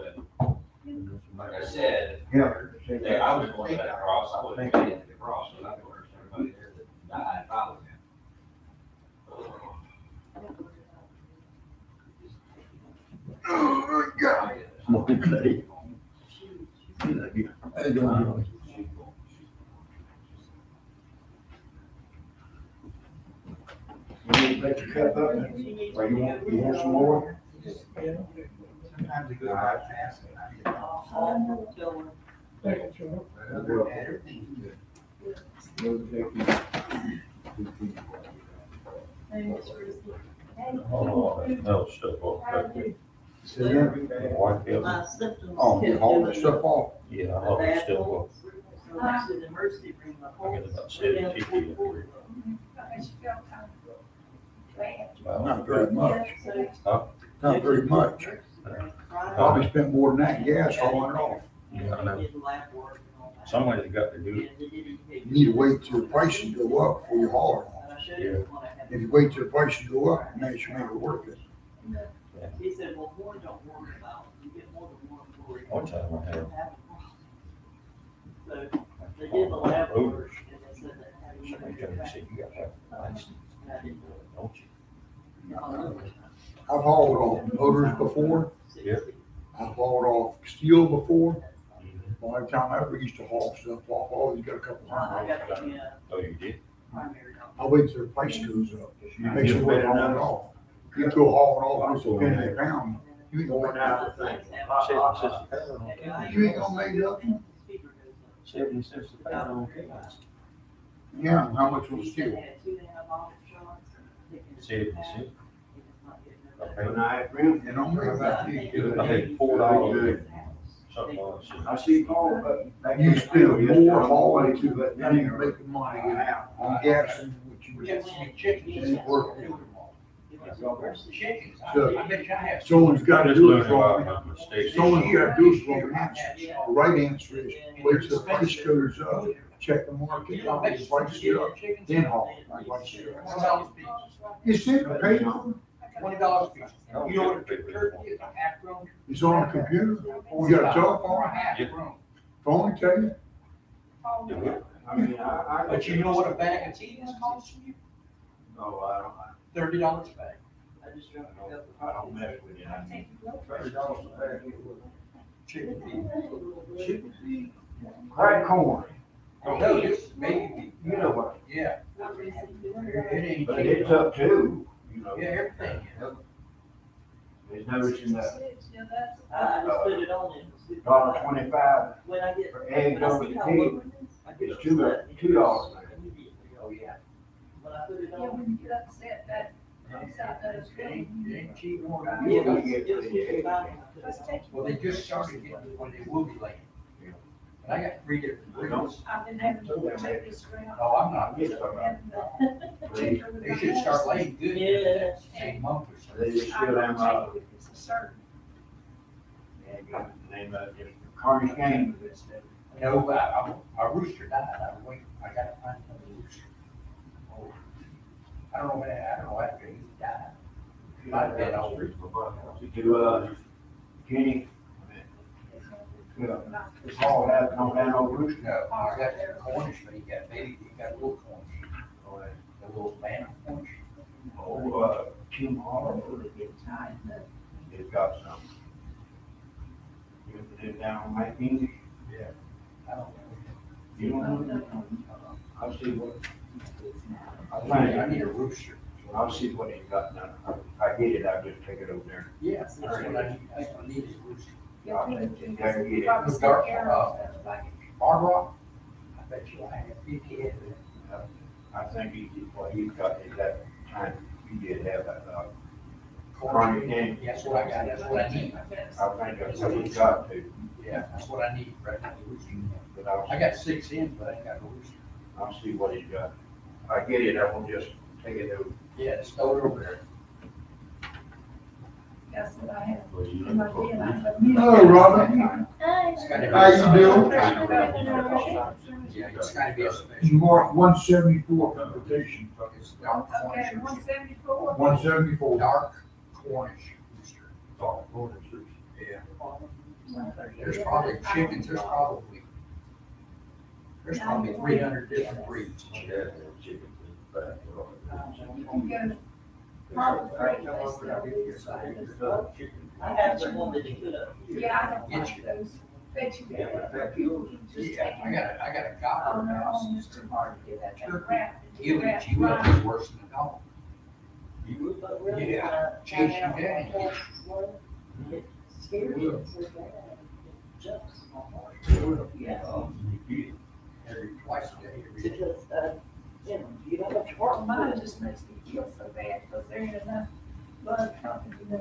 and like I said, yeah. Hey, I was going to that cross, I would have made it to the cross, but I course everybody there that died and followed him. Oh, multiply. I don't know. You you up, you want, you want some more? Oh, that'll shut off back there. White building. My symptoms. Oh, you kept haul the doing stuff off? Yeah, I the haul the bad stuff off. colds. So I said, emergency room, my I colds. about seventy people up 44. I you felt kind of bad. Not very much, So. not very much. Probably spent more than that in gas hauling it off. Yeah, I know. Did lab work and all that. Somebody's got to do it. And they didn't take- You need to wait till the prices go up before you haul it off. And I showed you what I had. If you wait till the prices go up, it makes you make it worth it. He said, well, one, don't worry about, it. you get more than one for it. One time I had. So they did the lab work and they said that. Somebody told me, said, you got to have a license, I didn't do it. don't you? I've hauled off motors before, Yeah. I've hauled off steel before. The only time I ever used to haul stuff off, I always got a couple I hundred. got the, uh, Oh, you did? primary doctor. I wait till the price goes up, make sure we're hauling it off. You go hauling off, it's a penny a you ain't gonna make Other nothing. things have- Seventy cents a pound. You ain't gonna make nothing. Speaker goes up. Seventy cents a pound on gas. Yeah, and how much was He steel? said had two antibiotic shots and I think it's- Seventy cents. He was not getting it. Okay. When I ran, And I'm ready about I to paid four dollars, something like that. I see Paul, but. You spend more hauling to but that, than you making money on gas and what you. Yeah, when it chickens. Ain't working. Chickens. So- I bet you I have. Someone's gotta Just do it learning about me. my mistakes. Someone's gotta do it for me. The right answer is, wait till the price goes up, check the market, how the price get up, then haul. Like I said. You see, pay on, Twenty dollars a piece. You know what a turkey is, a half grown? it's on the computer, you got a telephone, half grown. phone tell you, Do it. I mean, I, I. But you know what a bag of cheese costs you? No, I don't, Thirty dollars a bag. I just drank I don't, I don't mess with it. I mean, thirty dollars a bag. Chicken feed. Crack corn, No, it's baby you know what. Yeah. It ain't but cheap. it's up to, you know. Yeah, everything. There's noticing that Yeah, that's. I just put it on it. dollar twenty-five When I get, for eggs when I over see the how pig. low it is, I get It's two- upset. two dollars. Oh, yeah. When I put it Yeah, on. when you get upset, that, upset those It ain't, it ain't cheap. What Yeah, do you it's- get for it's the eggs? about- Let's take. Well, they just started getting when they will be late. And I got three different breeds. I've been having to take this around. Oh, I'm not, And, uh, particularly they with should start husband, laying good Yeah. that same month or so. They just I still don't have, uh, it if it's a certain. yeah, got the name of it, Cornish Game. No, I, I, our rooster died, I was waiting, I gotta find another rooster. I don't know when, I don't know after he died. Might have been over. To, uh, Kenny. Yeah, it's all have, don't have no rooster. No, I got some Cornish, but he got baby, he got little Cornish, the little man Cornish. Oh, uh, Tim Hall, Really get tight, but has got some. You put it down on my English, Yeah. I don't know. you don't know? I'll see what, I'll I need, I need a rooster. I'll see what he's got now. If I get it, I'll just take it over there. Yeah, that's what I need, that's what I need is a rooster. Yeah, I'll take it. this. Get it. Probably It's dark, take care of uh, stuff rock, I bet you I have fifty head. I think he, what he's got is that time, he did have that, uh, Cornish game. That's what I got, that's what I need. I think that's what he's got to, Yeah, that's what I need right now, the rooster. but I'll, I got six hens, but I ain't got a rooster. I'll see what he's got. If I get it, I won't just take it over. Yeah, just throw it over there. That's what I have. Well, you in my know, den. I have- Hello, Robin. It's gotta be- How you doing? Yeah, it's gotta be a special. Mark one seventy-four for quotation, It's dark Okay, Cornish one rooster. seventy-four. one seventy-four. Dark Cornish rooster. Yeah. There's probably chickens, there's probably, there's probably three hundred different breeds. my dad had chickens in the back. Because Probably three, they sell these, so I just- I have the one that they put up. Yeah, I don't like those, bet you get, people keep just Yeah, I taking got a, I got a on copper their house. it's too hard to get that thing wrapped. and Gilly, wrapped she will right. be worse than a dog. But really, Yeah, uh, chasing find out daddy. what that's what it scares you so bad, jumps my heart. Yeah. Every, twice a day, every day. Because, uh, you know, you don't to work Well, mine just makes me feel so bad because there ain't enough blood pumping to me.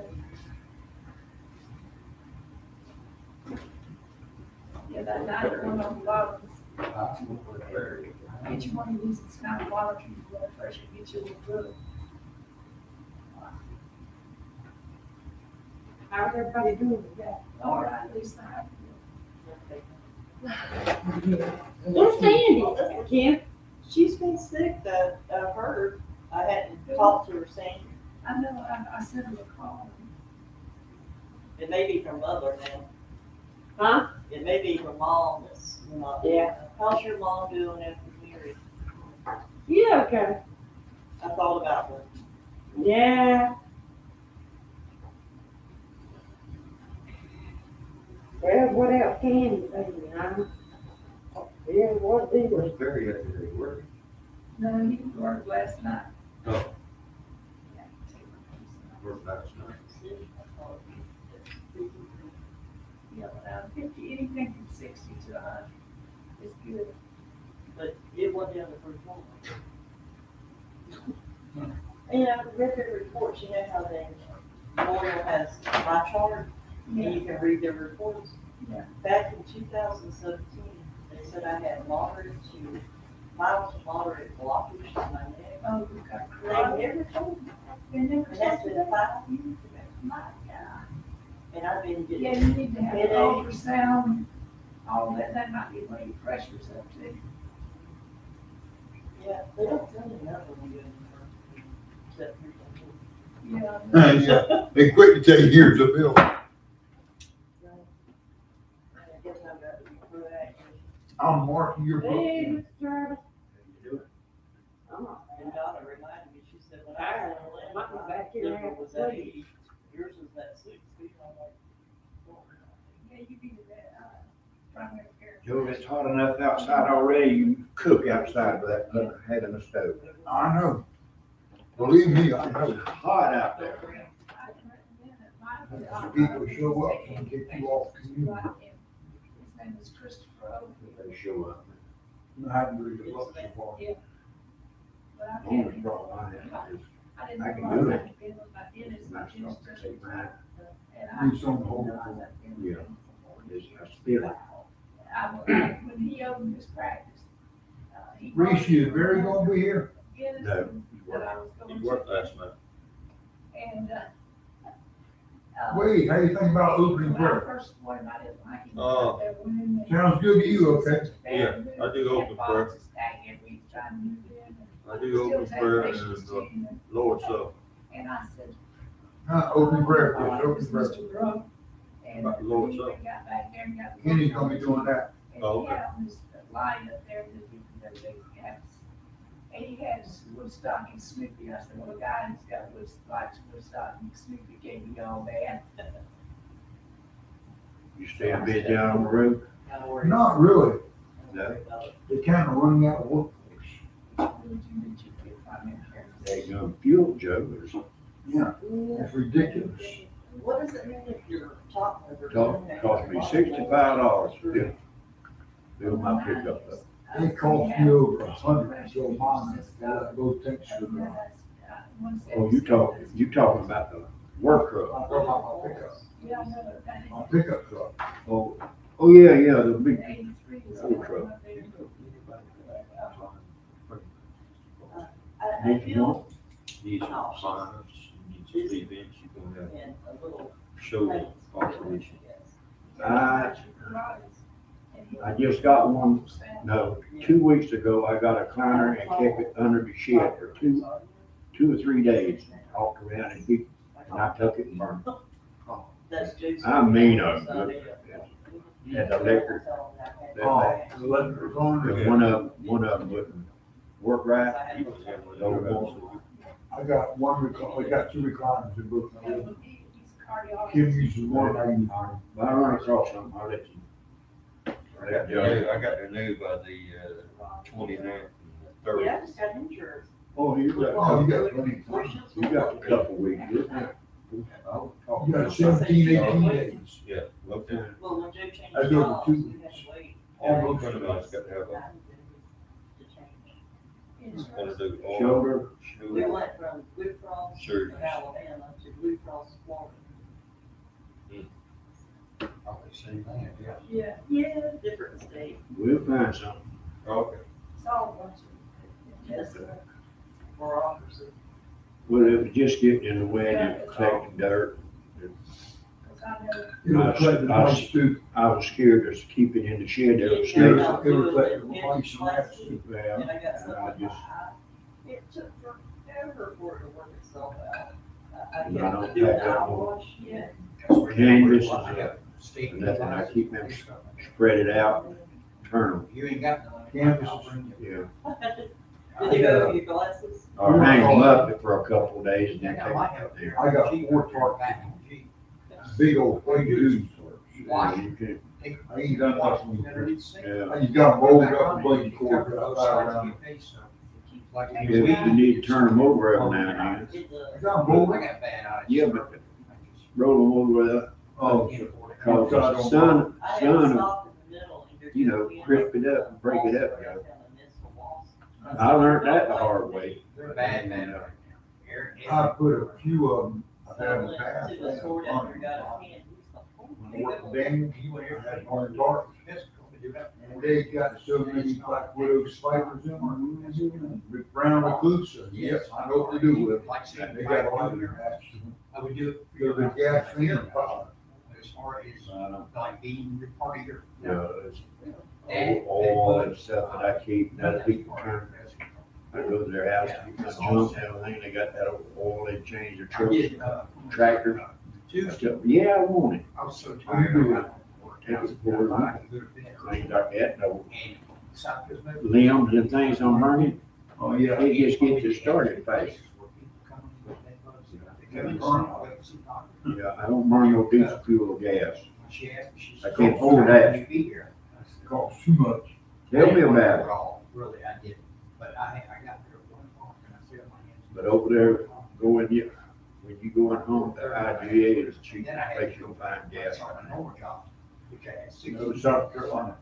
Yeah, that night one on bottles, Uh, each one of these is kind of monitoring your blood pressure, get you a little good. How's everybody doing today? All right, at least I Where's Sandy? Kim? She's been sick, that, I've uh, heard, I hadn't talked to her since. I know, I, I sent her a call. it may be her mother now. Huh? It may be her mom that's not. Yeah. How's your mom doing after Mary? Yeah, okay. I thought about her. Yeah. Well, what else can you say, huh? Yeah, what did Where's Barry at today? Where? No, he worked last night. Oh. Yeah, take my Where last night? Yeah, uh, fifty, anything from sixty to a hundred is good. But it went down to three point. And I read the reports, you know how they, Memorial has my chart, and you can read their reports. Yeah. Back in two thousand seventeen, they said I had moderate to, mild to moderate blockage in my neck. Oh, you got They carotid. never told me, They never and that's told you been that? five years ago, My God. and I've been Yeah, getting, you need to have an Headache. ultrasound, all that, that might be where your pressure's up to. yeah, they don't tell you nothing when you're in the, except for Yeah. Yeah, they quick to tell you, here's the bill. I guess I've got to be proactive. I'm marking your book. Hey, Mr. Travis. And Donna reminded me, she said, when I was on land, my back here liver was at asleep. eighty, yours was at sixty, I'm like, oh, Yeah, you be the, uh, primary care. Joe, it's hot enough outside already, you cook outside without uh, having a stove. I know. Believe me, I know. It's hot out there. I'd recommend it might be- As people show up and get you off community. His name is Christopher Oak, They show up. I hadn't really looked so far. but I Only can't. problem I have is I I can do I it. could be with my dentist, when my I dentist start to doesn't- take mine, and I Need some hold for- realize Yeah. with him before. is I spill it. I, I- when he opened his practice, uh, he. Reese, is Barry gonna be here? Dentist No, That I was going He to. worked last night. And, uh. Uh, Wait, how you think about opening When I prayer? first went, I didn't like him. Oh. There were Sounds good to you, okay? Yeah, I do open prayer. Boxes stacked every week trying to move in I do open take prayer and, to uh, him. Lord, so, And I said. Huh, open prayer, "Oh, yes, open this prayer. Mr. Drunk." And About the Lord's he Supper. got back there and got. the- Kenny's gonna be doing that. And Oh, he okay. had on this line up there that he, that they have, and he had his Woodstock and Snoopy. I said, well, a guy who's got Woodstock, Woodstock and Snoopy can't be all bad. You staying busy down on the road? Kind of worried. Not really. I'm worried about it. They're kind of running out of workforce. Would you I meant? They go fuel, Joe, there's Yeah, it's ridiculous. What does it mean if you're top member? Cost, cost me sixty-five dollars to fill, fill my pickup up. It cost me over a hundred, so mine, those tanks Uh, should run. Oh, you talk, you talking about the work truck? I'm about my pickup, Yeah, I know, but that my pickup truck. Oh, oh, yeah, yeah, the big, Eighty-three. Old truck. up there. I, I feel needs some signs, needs some events, you gonna have in a little. show pain. operation. I, I just got one, no, two weeks ago, I got a climber and kept it under the shed for two, two or three days. Walked around and beat, and I took it and burned it. That's Jason. I mean, uh, good. yeah. Had the electric, Tell them that. Oh, the electric on one of, one of them wouldn't work right. He was one. I got one recline, I got two recliners in both of them. He's a cardiologist. Kim uses one, I use one. If I run across something, I'll let you. I got the new, I got the new by the, uh, twenty-ninth, thirty. Yeah, I just got insurance. Oh, you got, Oh, a you couple- got plenty of time. you got a couple weeks, didn't you? You got seventeen, eighteen days. Yeah, okay. Well, when Joe changed I do it jobs, two we had weeks. to wait. All those kind of guys got to have a, To change. want to do all. Shoulder, We went from Blue Cross Sure. of Alabama to Blue Cross Florida. Oh, same thing, yeah. Yeah, Yeah, different state. we'll find something. Okay. it's all a bunch of. Yes, More officers. Well, it was just getting in the way of collecting dirt. Cause I know, It'll collect the price too. I was scared to keep it in the shed there Yeah, upstairs. It'll, it'll collect the price and that's it. And I got something, I just- I- it took forever for it to work itself out. I, I And I had don't to do an have that eye one. yeah. Canvas is I a- got Steve. nothing, I keep them spread it out, turn them, You ain't got none. Canvas I'll bring you. yeah. Did you go with your glasses? Or hang them up for a couple of days and then take I them out there. I got four we're tarps. back. Big old plate dudes. Yeah, you I ain't done nothing. Yeah. You got them rolled up and blade cord got. Like. Yeah, you need to turn them over every now and then. I got them rolled. got bad eyes. Yeah, but- Roll them over there, Oh, cause the oh, sun, I had to sun, stop in the middle and go. you know, to crisp it up and break it up, you know. I learned that the hard way. They're bad, man. I put a few of them, I So had I them went passed. to the store down there, got a can. Oh, when I worked for Daniel, I had one dark. And they got so many black widow spiders in them. With brown recluse, yes, I know what to do with them. They got a lot of their action. I would do it. for Go to your- gas cleaner, pop. As far as, Uh, like being your party or. Yeah, it's all, all that stuff that I keep, that people turn, I go to their house, keep my junk and everything, they got that old oil, they change their I trucks, did, uh, Tuesday, stuff. Yeah, I want it. I was so tired. I out. Take I could go to bed. Things like that, no And South Coast Medical- limbs and things on burning, Oh, yeah. it just gets it started fast. Yeah, I don't burn no diesel fuel or gas. She asked me, she I said. can't afford that. "Will you Be here. I said, Costs too much. Tell me about it. Overall, Really, I didn't, but I, I got there at one o'clock and I said, my hands. But over there, going, you, when you going home, the IGA is cheap, Then I had place to you go find gas gas. on an overjob, which I had six. No, South Carolina.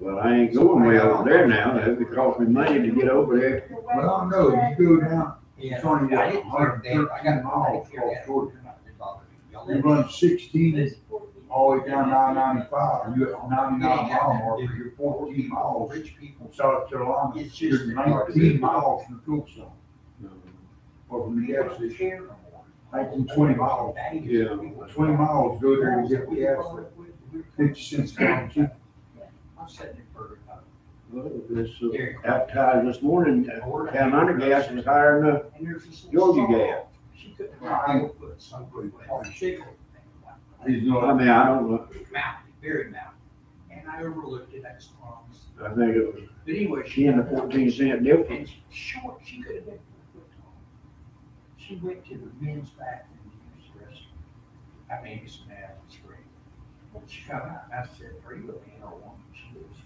Well, I ain't going way over there now, it would cost me money to get over there. Well, no, you go down, Yeah, It's only I what, didn't learn that, I got 113 miles Medicare, off Georgia. Y'all you live- run sixteen all the way down nine ninety-five, you at ninety-nine mile marker, you're fourteen miles. Rich people. From South Carolina, It's just- you're nineteen miles from the fuel station, or from the gas station. Nineteen, twenty miles. Yeah. Twenty miles, go there and get gas for fifty cents a gallon cheap. I'm sitting there for, Well, this, uh, advertised this morning, uh, Carolina gas was higher than, and there's this. Georgia gas. Oh, she couldn't. find a foot, some foot, or shake her. He's I mean, I don't know, Mountain, very mountain. And I overlooked it, I just promised. I think it was But anyway, she. ten to fourteen cent difference. And she's short, she could have been four foot tall. She went to the men's bathroom to use the restroom. I mean, it's an athlete's grade. She come out, and I said, are you a man or a woman? She goes,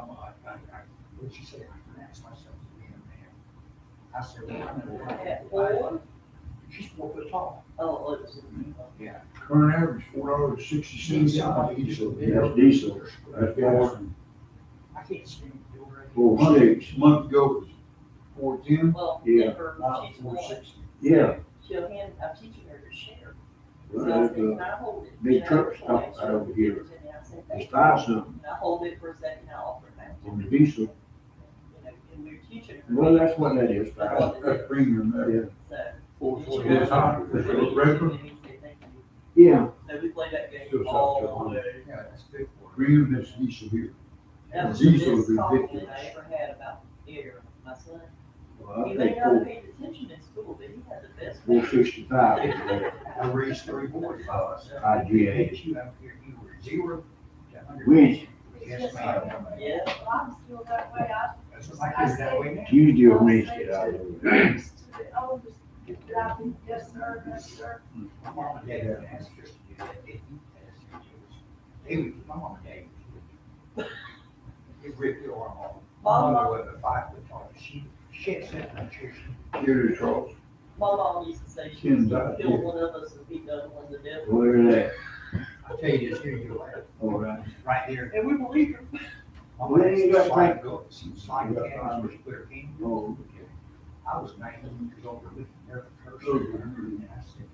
I'm like, I, I, what'd she say? I can ask myself to be a man. I said, well, I'm in At a four? She's four foot tall. Oh, it was. Yeah. current average, four dollars sixty cents a gallon. diesel. That's diesel, that's four, I can't stand the door. four Month, six, month ago was four ten, Well, Yeah. Denver, now she's four one. sixty. yeah. She'll hand, I'm teaching her to share. So Well, I it's, said, uh, can I hold it? big You know, truck so stop I right showed over her here. pictures and I said, It's "Thank five you." something And I hold it for a second, I offer it back to her. on the diesel. You know, and we're teaching her. Well, that's what that is, That's five. what it That's is. premium there. So. Four and she forty. It's goes, hot, it's "Really?" regular. And he said, "Thank you." Yeah, So we played that Still game all Carolina. day. Yeah, that's big for her. Premium is diesel here. That was the Diesel is best compliment ridiculous. I ever had about air, my son. well, He I may think not have four, paid attention in school, but he had the best. four sixty-five. I raised three boys. IGA. You out here, you were zero to hundred. Which- Yes, ma'am. Yeah. I'm still that way, I, That's what my kids that way now. Tuesday or Wednesday, I don't know. to the oldest, that I think, yes, sir, yes, sir. My mom and dad didn't ask us to do that, they, asked us to. they would, my mom and dad. would. It ripped your arm off. Mom, was a five foot tall, she, she can't sit in that chair. Here it goes. My mom used to say she was gonna kill one of us if he done one to death. Where that? I tell you this, here you are, All right. right there. And we believe her. Well, then you got goat, some slide cans, which put her in. Oh. I was nineteen years old, with her first. And I said,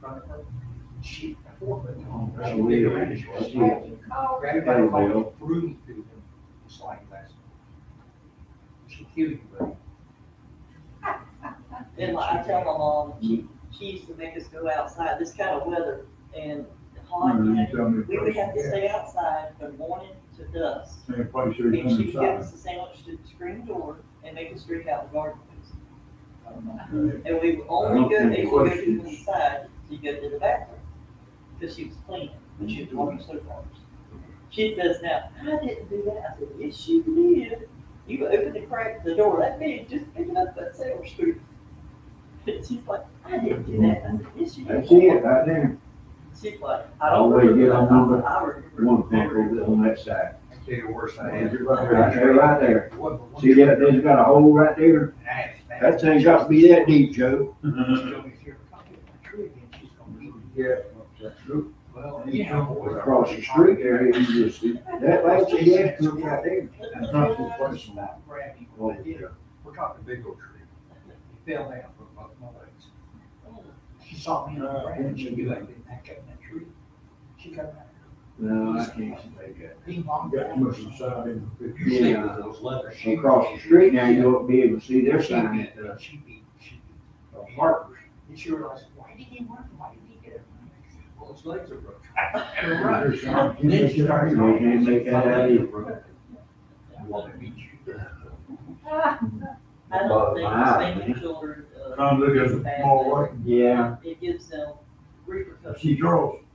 "Front of her, she, four foot long. That's a real- that's it. Oh, Grabbed That'll by the do. collar, threw me through the slide glass. She killed you, buddy. And like I tell my mom, she, she used to make us go outside, this kind of weather and hot, you You know, tell me. we would have to stay outside from morning to dusk. Same place here, And she would give inside. us a sandwich to the screen door and make us drink out the garden. hose. And we would only go, they would go to the side to go to the bathroom, because she was clean, but she was walking so far. She says now, I didn't do that, I said, yes, you did. You opened the crack, of the door that big, just picking up that sandwich scoop. And she's like, I didn't do that, I said, yes, you did. That's it, right there. She's like, I don't Always remember. get on that." number I remember. One thing over on that side. You the worst I Right there, right there. It wasn't but one See that, there's got a hole right there? Had to- That thing's got to be that deep, Joe. She told me, if you ever come get my tree again, she's gonna leave me. Yeah, that's true. Well, boys. Across the street there, you just, that lady, she asked me right there. That's not the place. Not grab him, Oh, but We're talking big old tree. He fell down from above my legs. She saw me in the ground, and she knew I didn't back up that tree. She cut back. No, I can't make that. Ping pong. Got too much inside in the picture. You see with those leather shoes. Across the street now, you won't be able to see their She sign beat, at the she beat, she beat. uh, Harper's. And she realized, why did he run? Why did he get it? Well, his legs are broken. There's some- Then she started. You can't make that out either. I want to beat you. I don't think Wow. spanking children, uh, Trying to look at the small way. Yeah, it gives them repercussions. See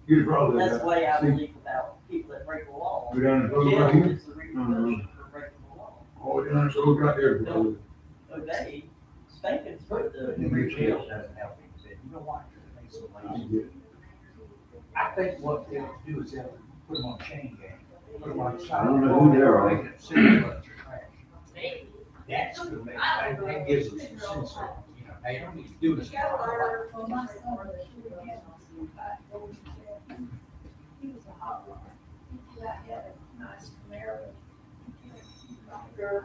Charles, he's brother. That's the way I See, believe about people that break the law. Go down the road Jail right here. is the repercussion for breaking the law. Oh, down this road right there. brother. Obey, spanking's for the. Every jail doesn't help him, he said, you know why? Because it makes them lazy. I think what they'll do is they'll put them on chain gang, put them on. I don't know who they are. They can sit and let you. That's the make, that, that gives them some sense of, you know, hey, don't need to do this. Well, my son, he had, he was a hot rod. He had a nice Camaro. Girl,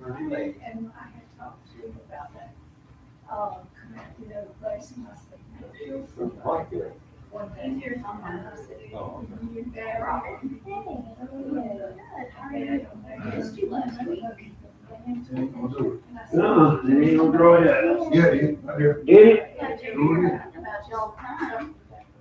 And I had talked to him about that, um, you know, the place, and I said, "Hey, feel free." One day, and I said, Oh, you better off. Missed you last week. And no, they ain't gonna draw it out. Yeah, he, right there. Did it? About y'all time.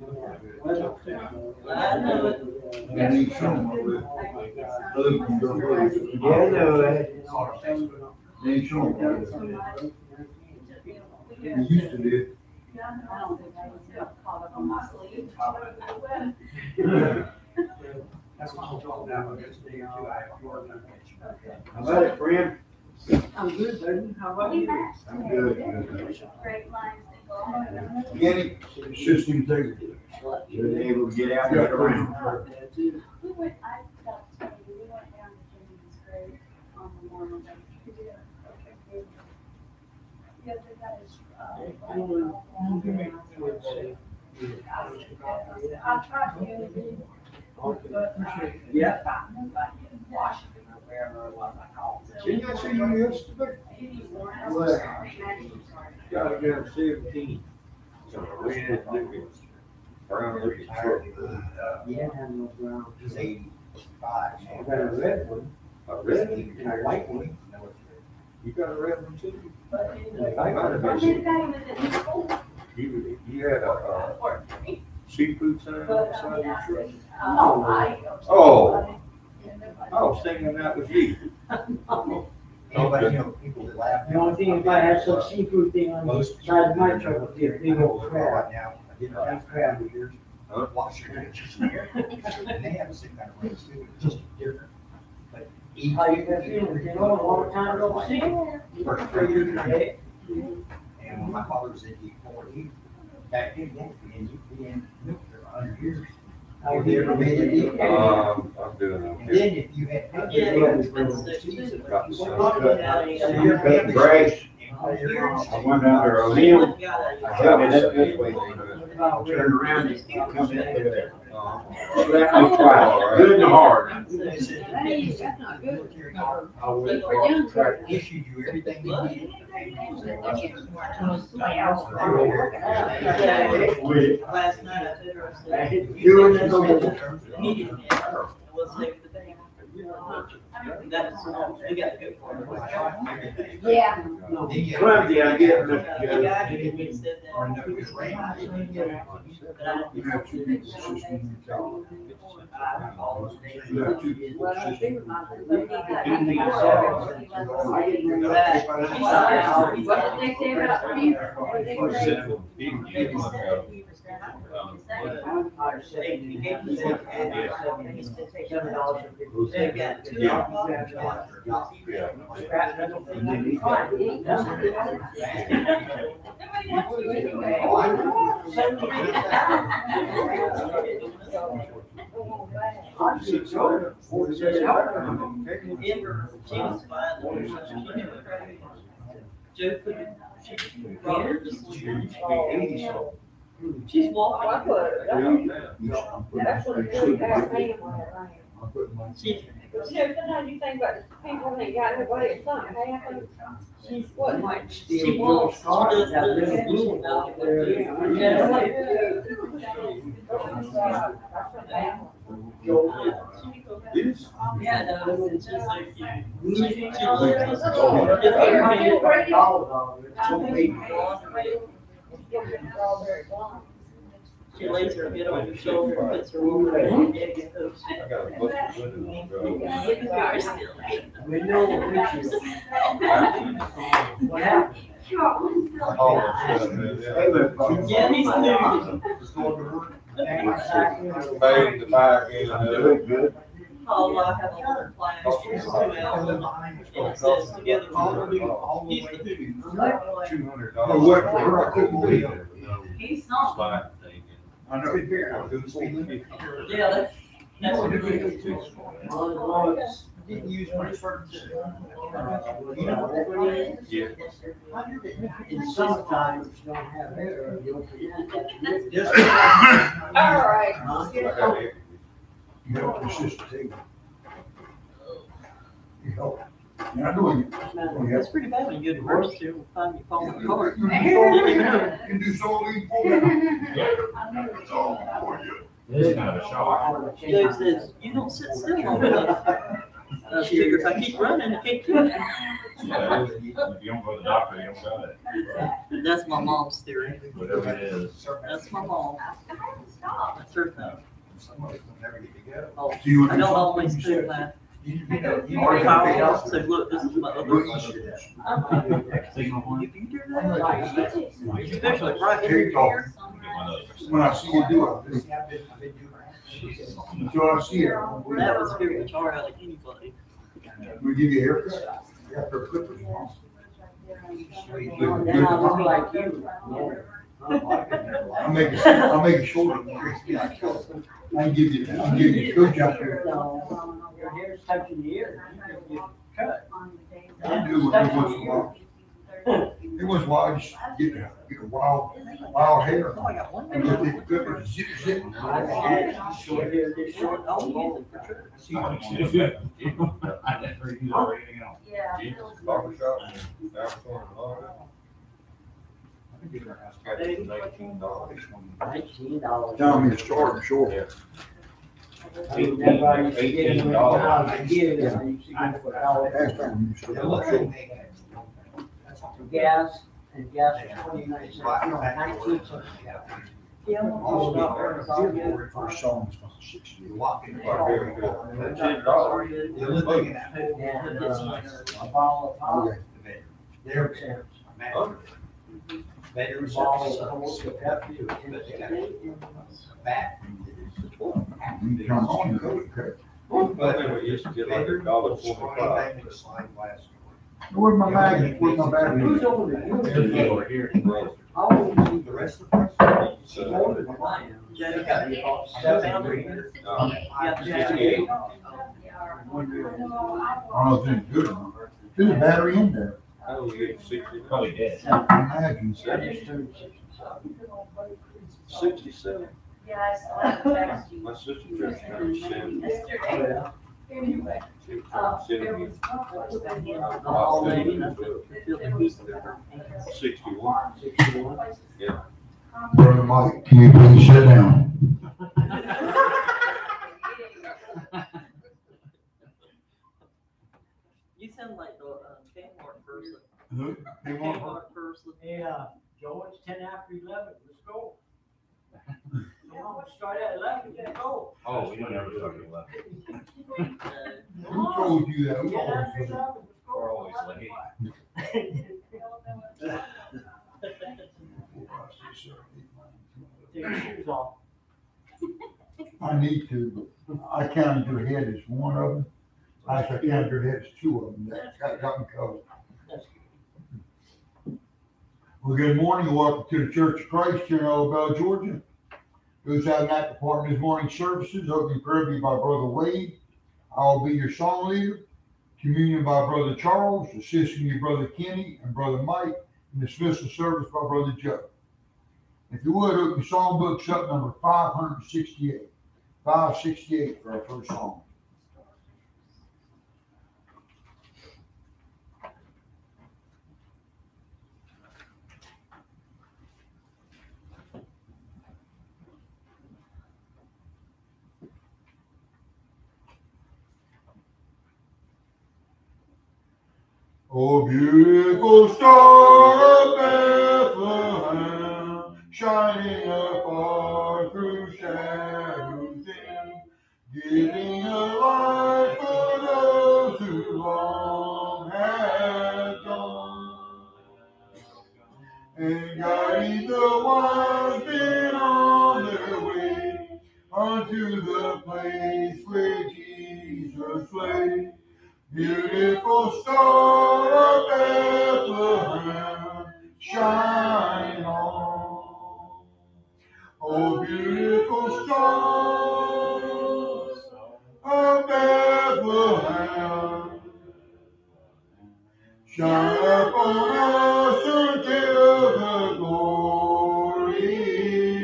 that one. Volunteer, okay. I know it. I need some of it. Other than your brother. Yeah, I know that. Need some of it. We used to do. That's what I'm talking about, this day or two, I have to work on that. How about it, friend? I'm good, baby. How about you? I'm good. good. Great lines that go on. Kenny, system take. You're able to get out and get around. We went, I got to tell you, we went down to Jimmy's grave on Memorial Day. Yeah, they got his, uh, I tried to get but, Yeah. Washington or wherever it was, I called. Didn't I see you yesterday? He's Gotta go seventeen. So we had to look at brown looking truck. Yeah, I have no brown. He's eighty-five. I got a red one. A red one, And a white one. you got a red one too? But anyway. I got a I red did one. that with the school. You, you had a, uh, seafood sign on the side of mean, your truck? said, uh, Oh. I was thinking that was you. Nobody, you know, people that laugh. The only thing, if I had some seafood thing on the Most. side of my truck, would be a big old crab. Right now, I did not have crab here. Lobster just here. And they have the same kind of rates too, it's just different. But each- How you been feeling, you know, a long time no see? First three years of it. And when my father was in D four, he, back then, he had been in milk for a hundred years. How They ever made it. Um, I'm doing And okay. then if you had. Yeah, it's expensive. Got the sun. Yeah, You're cutting grass. I went down there, a limb, I held it up this way, turned around, and come in there. Slapped me twice, good and hard. That's not good. I went For young for. Issued you everything you needed. Last night I did her, I I said, hit You and the he didn't answer, we'll the day. That's, got to go for it. Yeah. Clumsy, I get, guy who it. The assisting. anything I said, that. Did did you and cents. Yeah. Scrap metal thing. Amber, she was. Joe couldn't, she brought her to school. She's walking. That's what it really got me. I'm putting my. You know, sometimes you think about the people that got nobody, it's not happening. She's what, like, she walks, she does the school out This? Yeah, no, it's just so cute. She, she lives. She lays her head on your shoulder, puts her over and it goes. I got a busted window. We know what we should. What oh, happened? Hey, look, Yeah, he's new. Just going to work. The back end of it. good, good. Oh, I have a little class, she's two hours, and it says together, he's the who. Two hundred Oh, dollars. what, for her, I couldn't believe it. He's not. Spine thing. I know. Yeah, that's, that's what it is. Didn't use when it first. You know what it is? Yeah. In summertime, if you don't have air, you'll be. Just. All right. I got it. You help your sister too. You help. Yeah, I know you. That's pretty bad when you go to work, you'll find your phone in the. You can do so lean forward. Oh, boy, you. This kind of a shock. Joe says, you don't sit still long enough. I figure if I keep running, I can't do it. Yeah, If you don't go to the doctor, you don't got it. That's my mom's theory. Whatever it is. That's my mom. That's her thing. Some of us never get to go. Oh, Do you I don't understand? always do that. You you know, you Or already if I figured out. say, look, this is my other. We're used to that. If you do that, especially right Here you here. go. When I see you do it, this- I've been, I've been doing that. until I see it, That was very much hard out of anybody. we give you a haircut. You got her clippers on. Then I look like you. I'll make it, I'll make it shorter. I can give you, I'll give you a coach out there. No, your hair's touching the ear. You cut. I do it every once in a while. It was wild, just get, a- get a wild, wild hair. Oh, I got one. And with the clippers, zip, zip. Short hair this short. I'll use for sure. I never use it or anything else. Yeah. Barber shop, barber shop, and all that. Got it for Eighteen dollars. Nineteen dollars. Tell me to start short. Eighteen, eighteen dollars. A year, you see, for all Last time you Yeah, started look, short. they- that's all. Gas, and gas is twenty-nine cents, no, nineteen cents. Yeah, I'm gonna stop there, it's all good. First song was sixty. Walking part very good. That's it, dog. The only thing that- And, uh, a ball of pop, Okay. there, there. Oh. Better ball of horse, a cup, you can bat. You come on, okay. But then we used to get like a dollar forty-five. Where's my magnet, where's my battery? Who's over there? Over here in Roseville. Oh, the rest of the person. So, Older than mine. Jenny, got the Yeah, uh, Jenny. Oh, it's in good. one. There's a battery in there. Oh, you get sixty. Imagine. Registered sixty-seven. Yeah, I saw it text. My sister just turned seventy. Yesterday. Anyway, was was, Sixty-one. sixty-one. Yeah. Brother Mike, can you please sit down? You sound like the, uh, Kmart person. Who? You want her? Kmart person. Hey, uh, Joe, it's ten after eleven, let's go. Come on, start at eleven, let's go. Oh, we don't ever talk about Uh, Who told you that? Who Ten told after you? eleven, let's go. We're always late. Take your shoes off. I need to, I counted your head as one of them. I actually counted your head as two of them. That got, got me covered. Well, good morning and welcome to the Church of Christ here in Ellabell, Georgia. Those having that department this morning services, opening prayer be by Brother Wade. I'll be your song leader. Communion by Brother Charles, assisting you Brother Kenny and Brother Mike, and dismissal service by Brother Joe. If you would, open your song books up number five hundred and sixty-eight. Five sixty-eight for our first song. Oh, beautiful star of Bethlehem, shining afar through shadows dim, giving a light for those who long had gone, and guiding the wise men on their way unto the place where Jesus lay. Beautiful star of Bethlehem, shine on. Oh, beautiful stars of Bethlehem, shine upon us until the glory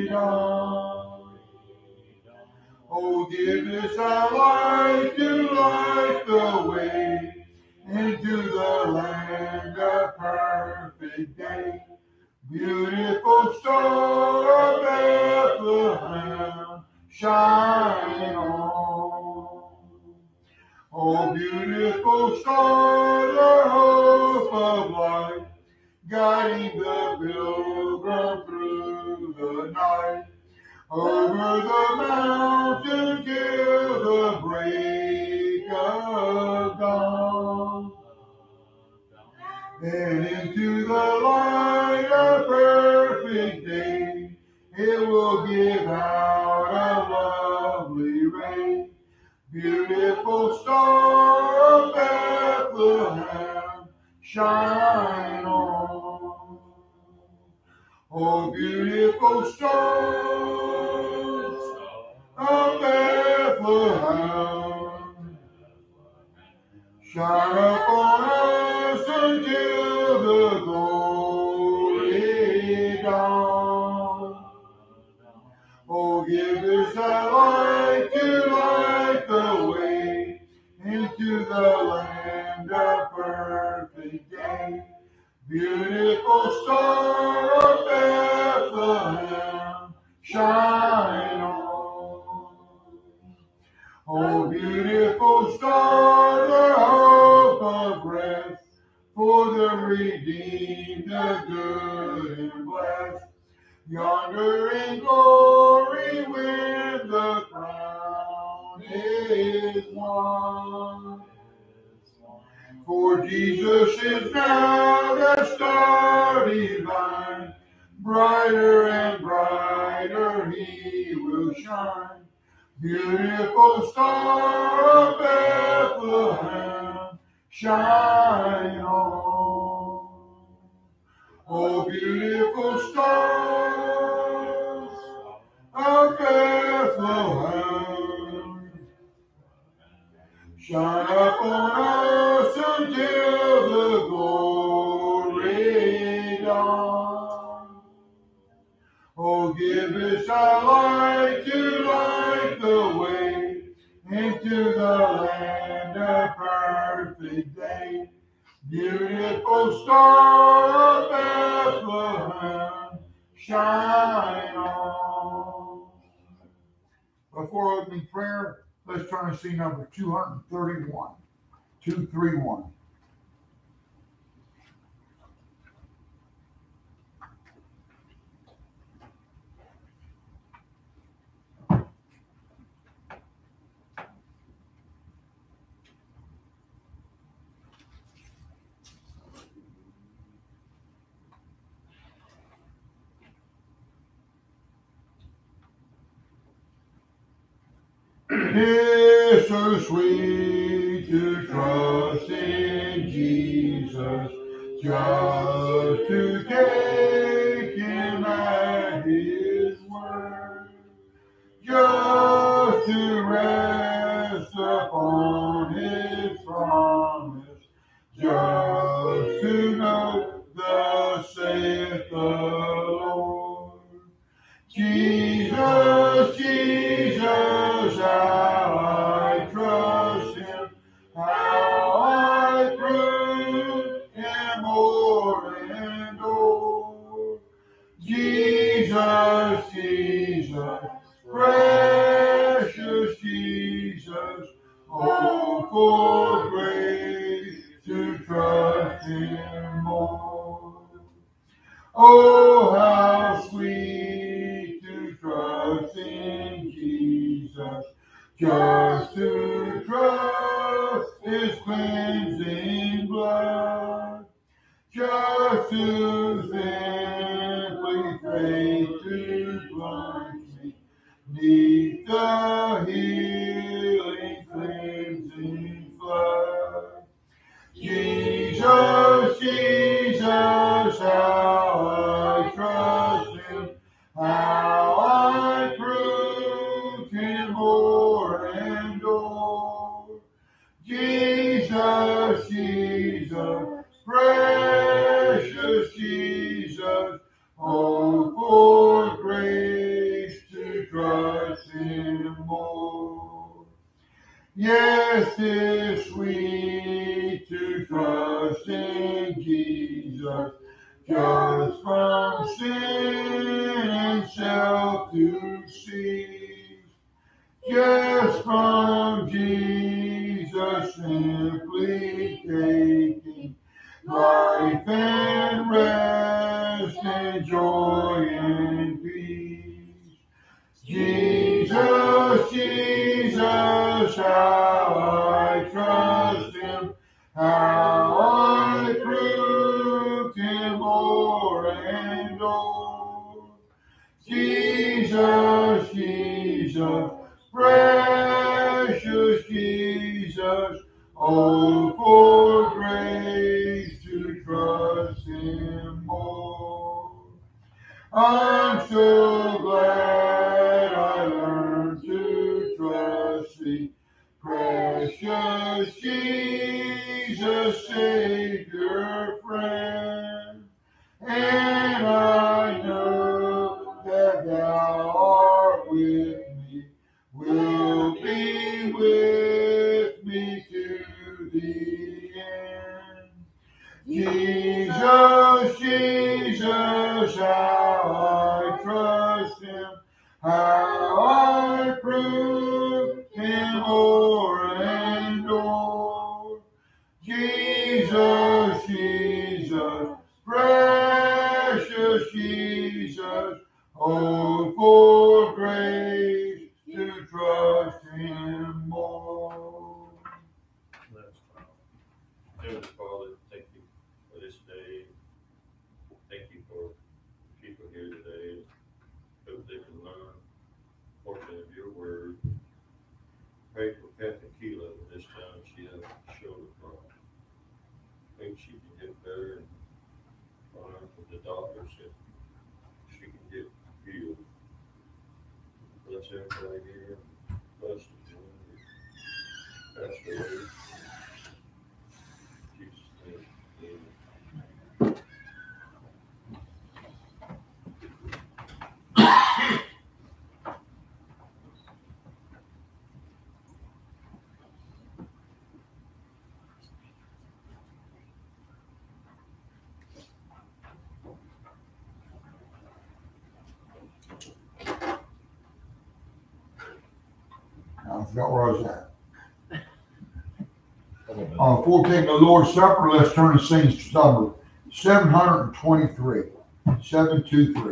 dawn. Oh, give us our light into the land of perfect day. Beautiful star of Bethlehem, shine on. Oh, beautiful star, the hope of life, guiding the pilgrim through the night over the mountain till the break And into the light of perfect day, it will give out a lovely ray. Beautiful star of Bethlehem, shine on. Oh, beautiful stars of Bethlehem, shine upon us Oh, give us a light to light the way into the land of perfect day. Beautiful star of Bethlehem, shine on. Beautiful star, the hope of rest for the redeemed, the good and blessed. yonder in glory when the crown is won. For Jesus is now the star divine, brighter and brighter he will shine. Beautiful star of Bethlehem, shine on. Oh, beautiful stars of Bethlehem, shine upon us until the glory dawn. Oh, give us our light to light the way into the land of perfect day. Beautiful star of Bethlehem, shine on. Before opening prayer, let's turn to see number 231. 231. It's so sweet to trust in Jesus, just to take Him at His word, just to rest not where I was at. Uh, 14, the Lord's Supper, let's turn to Saints number 723. 723.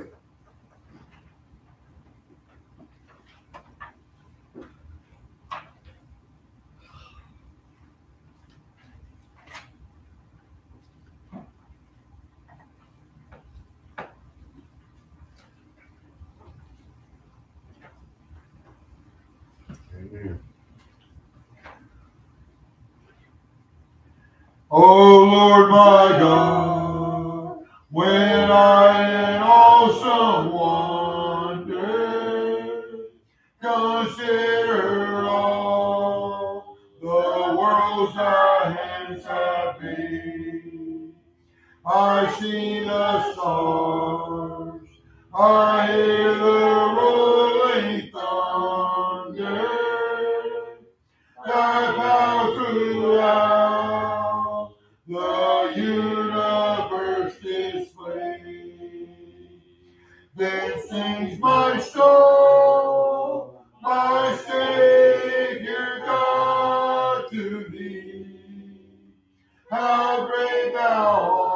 How great thou art.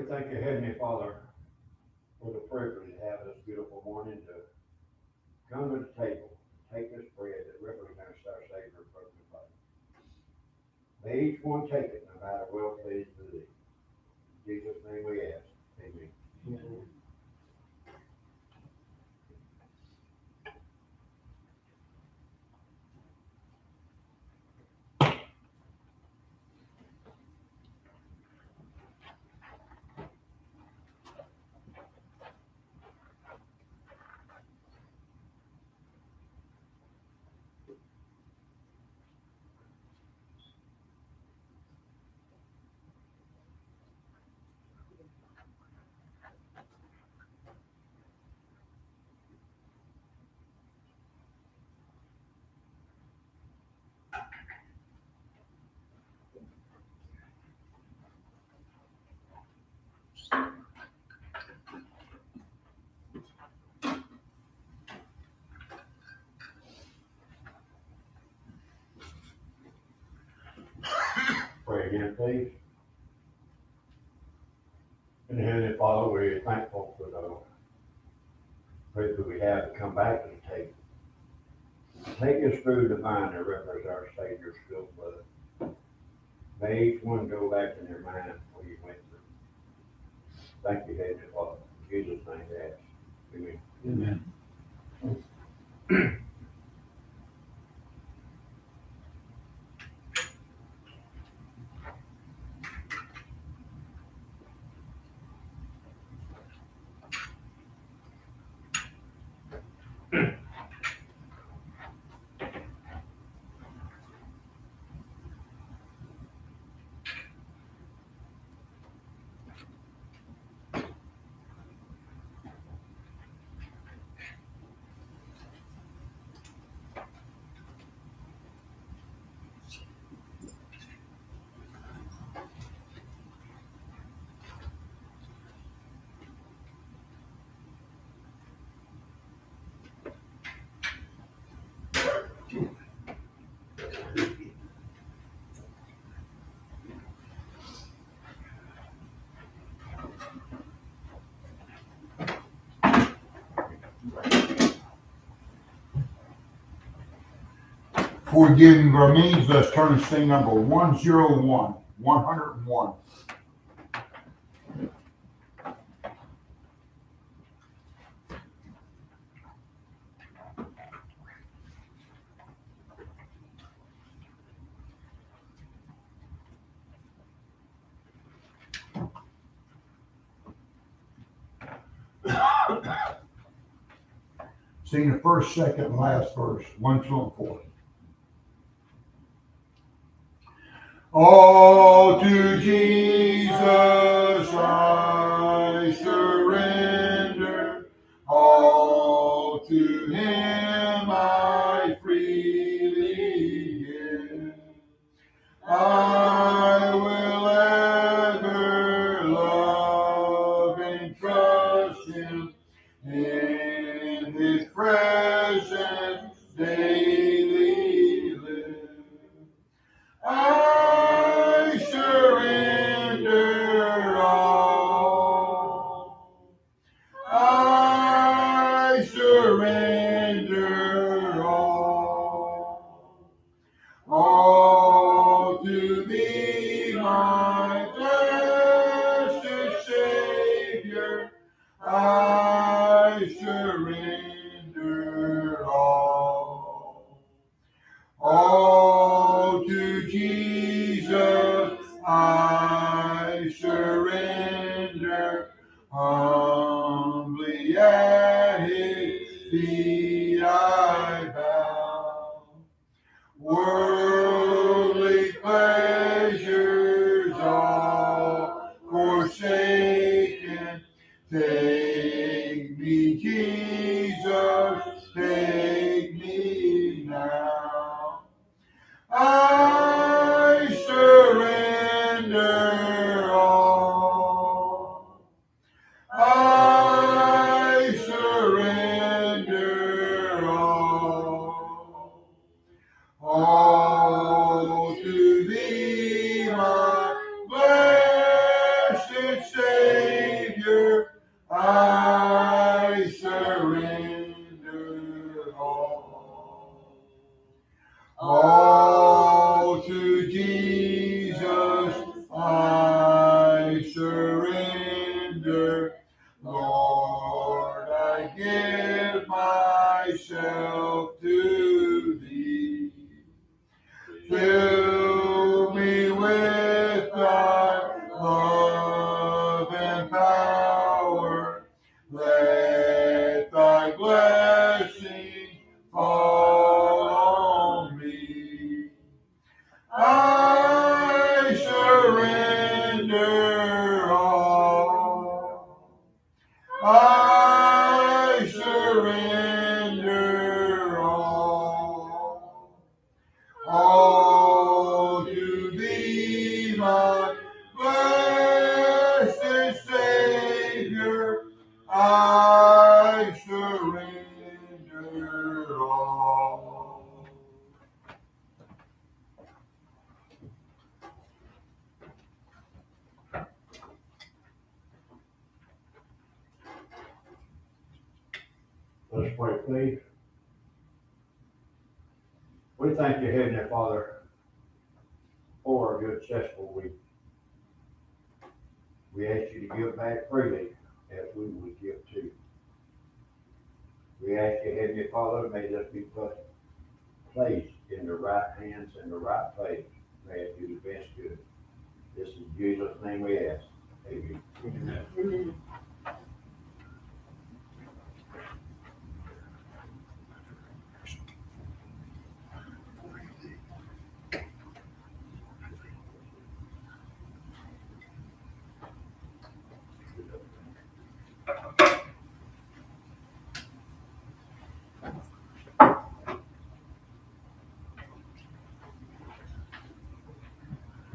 We thank you, Heavenly Father, for the privilege to have this beautiful morning to come to the table, take this bread that represents our Savior broken body. May each one take it, no matter well pleased to thee. In Jesus' name we ask. Amen. Pray again, please. And Heavenly Father, we're thankful for the privilege we have to come back to the table. Take us through the vine that represents our Savior's spilled blood. May each one go back in their mind what you went through. Thank you, Heavenly Father. In Jesus' name, we ask. Amen. Amen. Before we give him our means, let's turn to thing number one zero one, one hundred and one. Sing the first, second, and last verse, one, two, and four.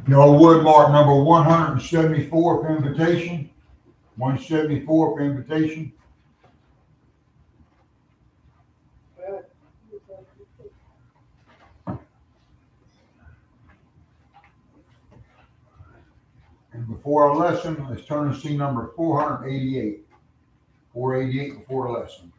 Noah Woodmark, number 174 for invitation. 174 for invitation. And before our lesson, let's turn to see number 488. 488 before our lesson.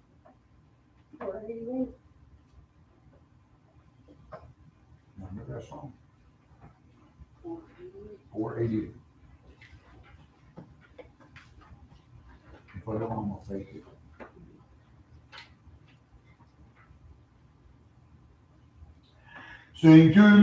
Thank you.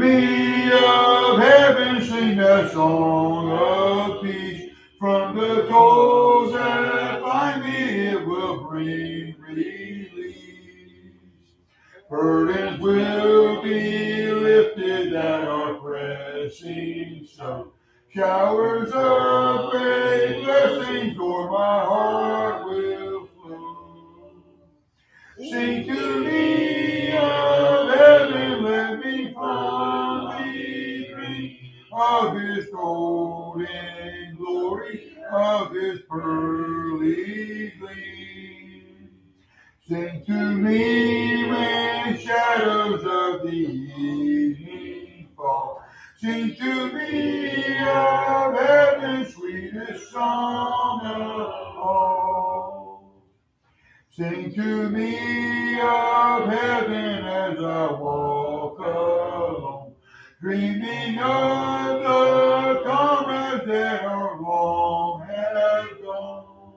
Sweetest song of all. Sing to me of heaven as I walk alone, dreaming of the comrades that are long have gone.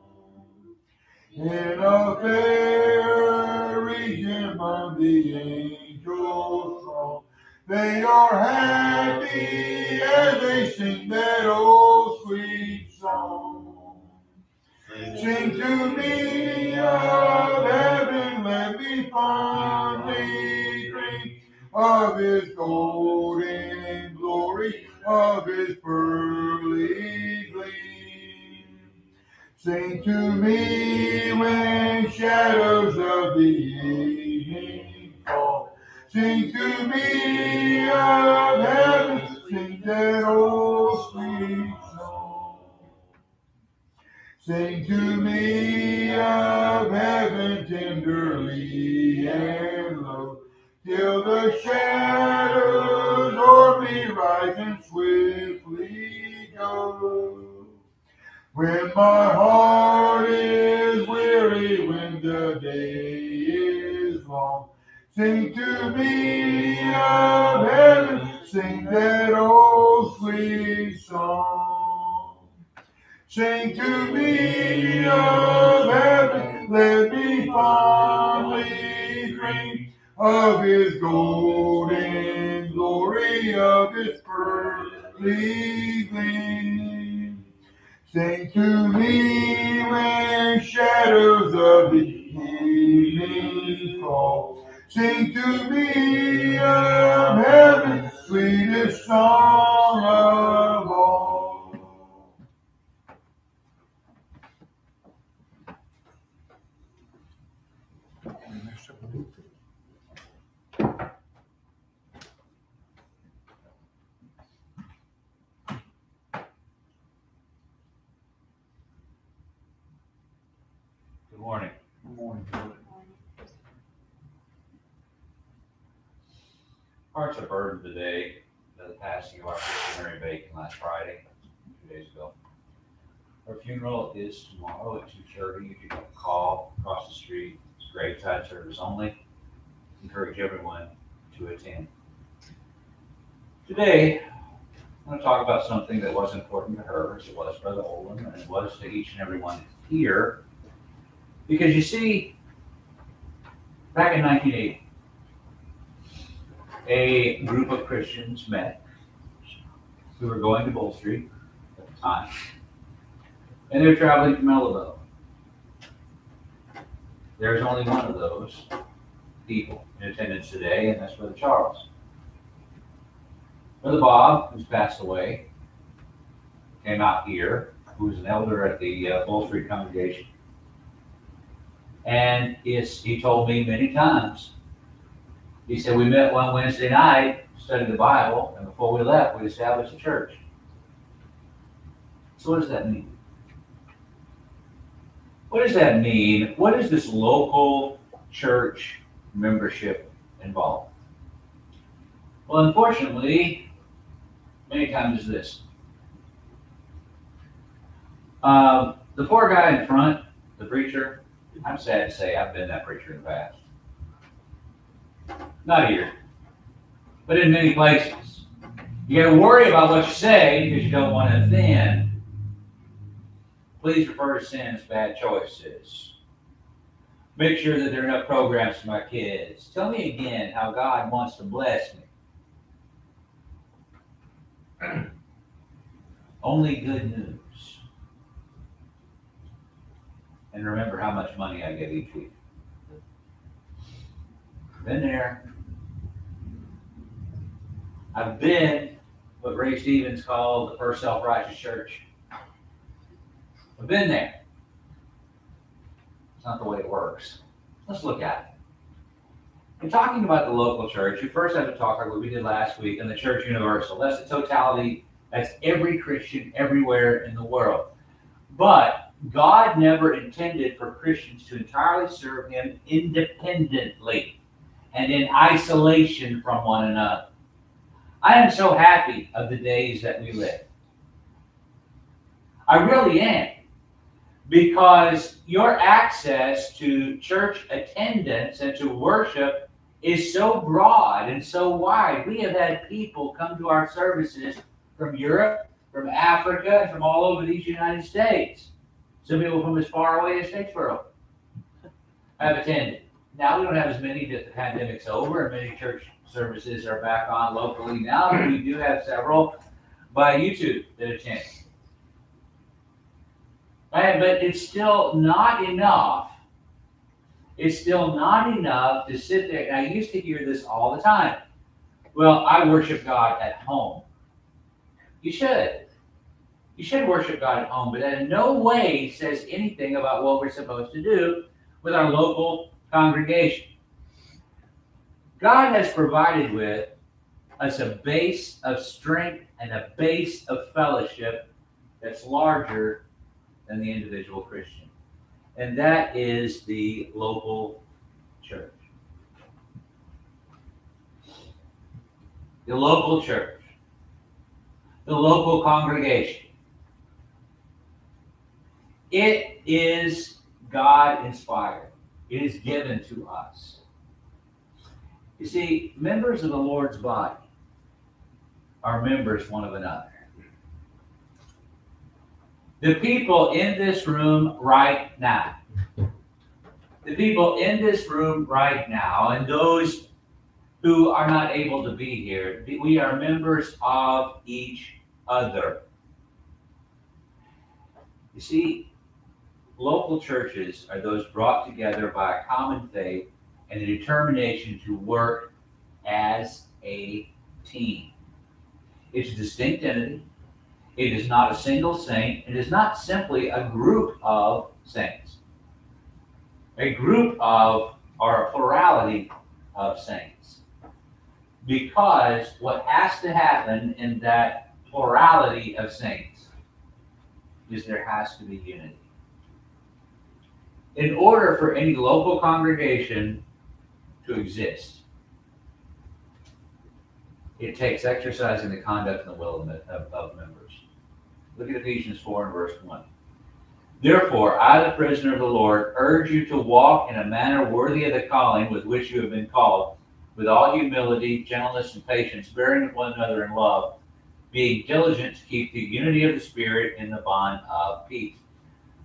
In a fair region among the angels throng, they are happy as they sing that old sweet song. Sing to me of heaven, let me fondly dream of his golden glory, of his pearly gleam. Sing to me when shadows of the evening fall. Sing to me of heaven, sing that old sweet. Sing to me of heaven tenderly and low, till the shadows o'er me rise and swiftly go. When my heart is weary, when the day is long, sing to me of heaven, sing that old sweet song. Sing to me of heaven, let me fondly dream of his golden glory, of his pearly gleam. Sing to me when shadows of the evening fall. Sing to me of heaven's sweetest song of all. Good morning. Hearts are burdened today, by the passing of our sister Mary Bacon last Friday, two days ago. Her funeral is tomorrow at two thirty, if you can call across the street, it's graveside service only. Encourage everyone to attend. Today, I'm gonna talk about something that was important to her, as it was Brother Olin, and it was to each and every one here. Because you see, back in nineteen eighty, a group of Christians met who were going to Bull Street at the time. And they were traveling from Ellabell. There's only one of those people in attendance today, and that's Brother Charles. Brother Bob, who's passed away, came out here, who was an elder at the uh, Bull Street congregation. And he told me many times, he said, we met one Wednesday night, studied the Bible, and before we left, we established a church. So what does that mean? What does that mean? What is this local church membership involve? Well, unfortunately, many times is this. Um, the poor guy in front, the preacher, I'm sad to say I've been that preacher in the past. Not here, but in many places. You gotta worry about what you say because you don't want to offend. Please refer to sin as bad choices. Make sure that there are enough programs for my kids. Tell me again how God wants to bless me. Only good news. And remember how much money I get each week. Been there. I've been what Ray Stevens called the first self-righteous church. I've been there. It's not the way it works. Let's look at it. In talking about the local church, you first have to talk about what we did last week in the church universal. That's the totality. That's every Christian everywhere in the world. But God never intended for Christians to entirely serve Him independently and in isolation from one another. I am so happy of the days that we live. I really am. Because your access to church attendance and to worship is so broad and so wide. We have had people come to our services from Europe, from Africa, and from all over these United States. Some people from as far away as Statesboro have attended. Now we don't have as many that the pandemic's over and many church services are back on locally now, we do have several by YouTube that attend. And, but it's still not enough. It's still not enough to sit there. And I used to hear this all the time. Well, I worship God at home. You should. You should worship God at home, but that in no way says anything about what we're supposed to do with our local congregation. God has provided with us a base of strength and a base of fellowship that's larger than the individual Christian. And that is the local church. The local church. The local congregation. It is God inspired. It is given to us. You see, members of the Lord's body are members one of another. The people in this room right now, the people in this room right now, and those who are not able to be here, we are members of each other. You see, local churches are those brought together by a common faith and the determination to work as a team. It's a distinct entity. It is not a single saint. It is not simply a group of saints. A group of, or a plurality of saints. Because what has to happen in that plurality of saints is there has to be unity. In order for any local congregation to exist, it takes exercising the conduct and the will of, of, members. Look at Ephesians 4 and verse 1. Therefore, I, the prisoner of the Lord, urge you to walk in a manner worthy of the calling with which you have been called, with all humility, gentleness, and patience, bearing with one another in love, being diligent to keep the unity of the Spirit in the bond of peace.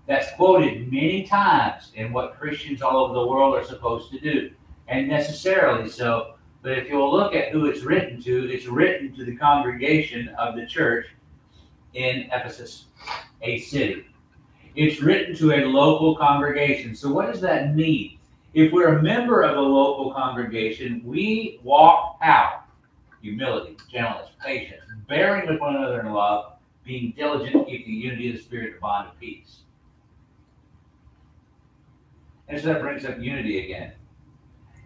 That's quoted many times in what Christians all over the world are supposed to do, and necessarily so. But if you'll look at who it's written to, it's written to the congregation of the church in Ephesus, a city. It's written to a local congregation. So, what does that mean? If we're a member of a local congregation, we walk out humility, gentleness, patience, bearing with one another in love, being diligent to keep the unity of the Spirit, the bond of peace. And so that brings up unity again.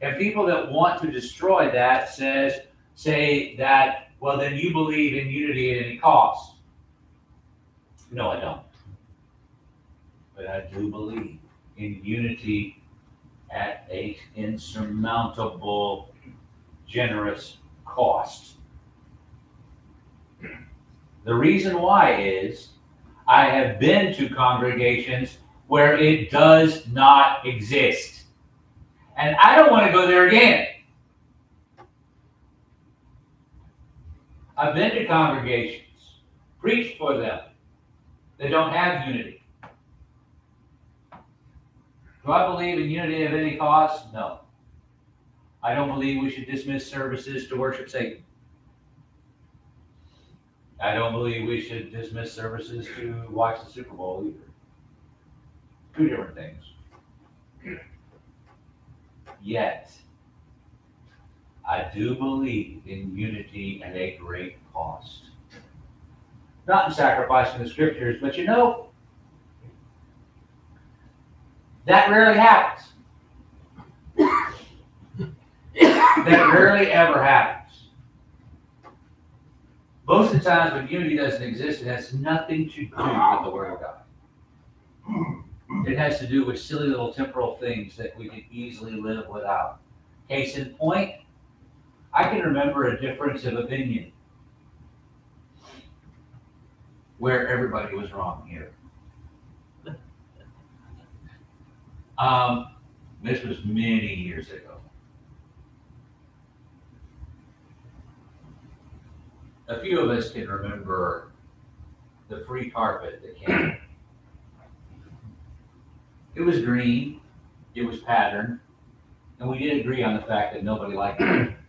And people that want to destroy that says say that, well, then you believe in unity at any cost. No, I don't. But I do believe in unity at a insurmountable, generous cost. The reason why is I have been to congregations where it does not exist. And I don't want to go there again. I've been to congregations, preached for them, that don't have unity. Do I believe in unity at any cost? No. I don't believe we should dismiss services to worship Satan. I don't believe we should dismiss services to watch the Super Bowl either. Two different things. Yet, I do believe in unity at a great cost. Not in sacrificing the scriptures, but you know, that rarely happens. that rarely ever happens. Most of the times when unity doesn't exist, it has nothing to do with the Word of God. It has to do with silly little temporal things that we can easily live without. Case in point, I can remember a difference of opinion where everybody was wrong here. Um, this was many years ago. A few of us can remember the free carpet that came. It was green, it was patterned, and we did agree on the fact that nobody liked it.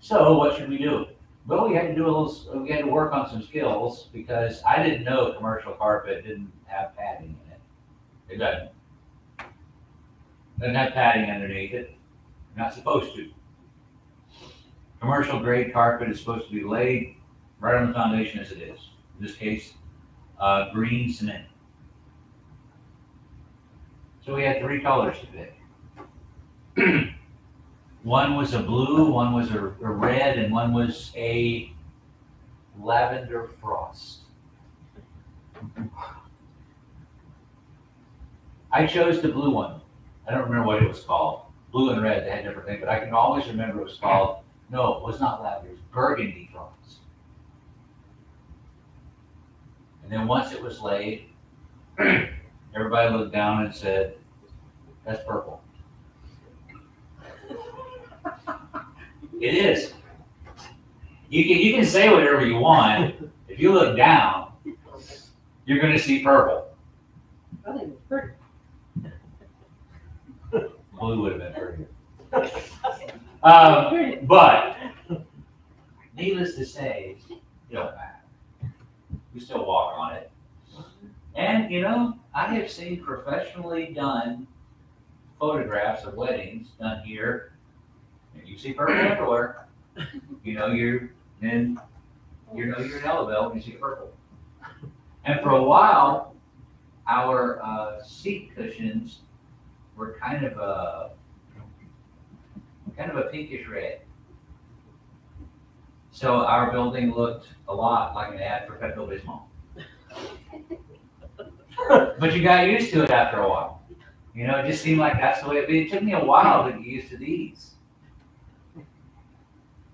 So what should we do? Well, we had to do a little, we had to work on some skills because I didn't know commercial carpet didn't have padding in it. It doesn't. Doesn't have padding underneath it. You're Not supposed to. Commercial grade carpet is supposed to be laid right on the foundation as it is. In this case, uh, green cement. So we had three colors to pick. one was a blue, one was a, a red, and one was a lavender frost. I chose the blue one. I don't remember what it was called. Blue and red, they had different things, but I can always remember it was called, no, it was not lavender, it was burgundy frost. And then once it was laid, everybody looked down and said, that's purple. It is. You can, you can say whatever you want. If you look down, you're gonna see purple. I think it's pretty. Blue would have been prettier. Um, but needless to say, it don't matter. We still walk on it. And, you know, I have seen professionally done photographs of weddings done here. And you see purple everywhere. You know you're in, you know you're in Ellabell when you see purple. And for a while, our uh, seat cushions were kind of a kind of a pinkish red. So our building looked a lot like an ad for Pepto Bismol. but you got used to it after a while. You know, it just seemed like that's the way it, be. it took me a while to get used to these.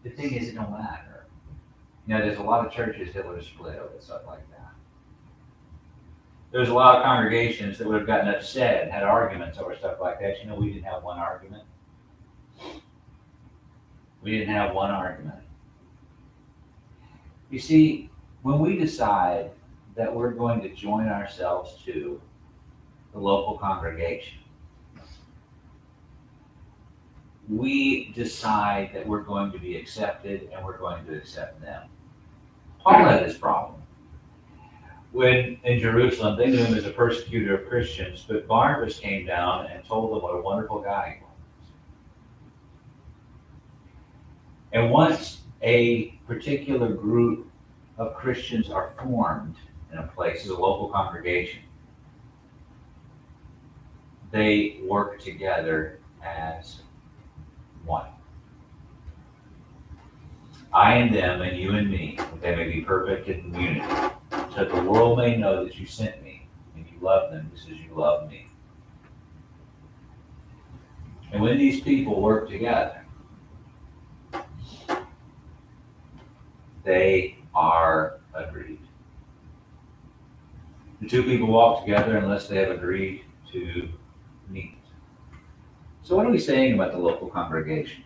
The thing is, it don't matter. You know, there's a lot of churches that would have split over stuff like that. There's a lot of congregations that would have gotten upset and had arguments over stuff like that. You know, we didn't have one argument. We didn't have one argument. You see, when we decide that we're going to join ourselves to the local congregation, we decide that we're going to be accepted and we're going to accept them. Paul had this problem. When in Jerusalem, they knew him as a persecutor of Christians, but Barnabas came down and told them what a wonderful guy he was. And once a particular group of Christians are formed in a place, as a local congregation, they work together as one. I and them, and you and me, that they may be perfect in unity, so that the world may know that you sent me, and you love them just as you love me. And when these people work together, they are agreed. The two people walk together unless they have agreed to meet. So, what are we saying about the local congregation?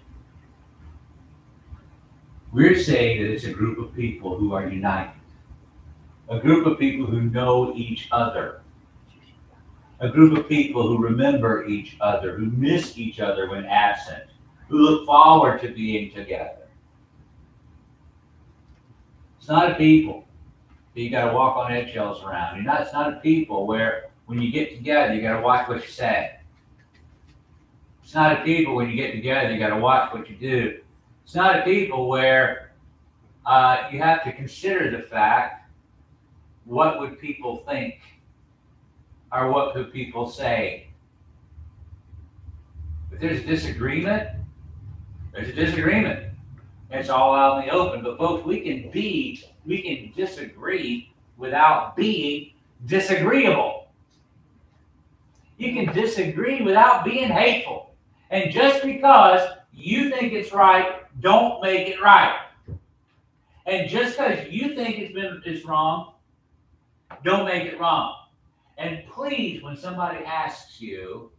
We're saying that it's a group of people who are united, a group of people who know each other, a group of people who remember each other, who miss each other when absent, who look forward to being together. It's not a people that you got to walk on eggshells around. You're not, it's not a people where when you get together, you got to watch what you say. It's not a people when you get together, you got to watch what you do. It's not a people where uh, you have to consider the fact what would people think or what could people say. If there's disagreement, there's a disagreement. It's all out in the open. But folks, we can be, we can disagree without being disagreeable. You can disagree without being hateful. And just because you think it's right, don't make it right. And just because you think it's been it's wrong, don't make it wrong. And please, when somebody asks you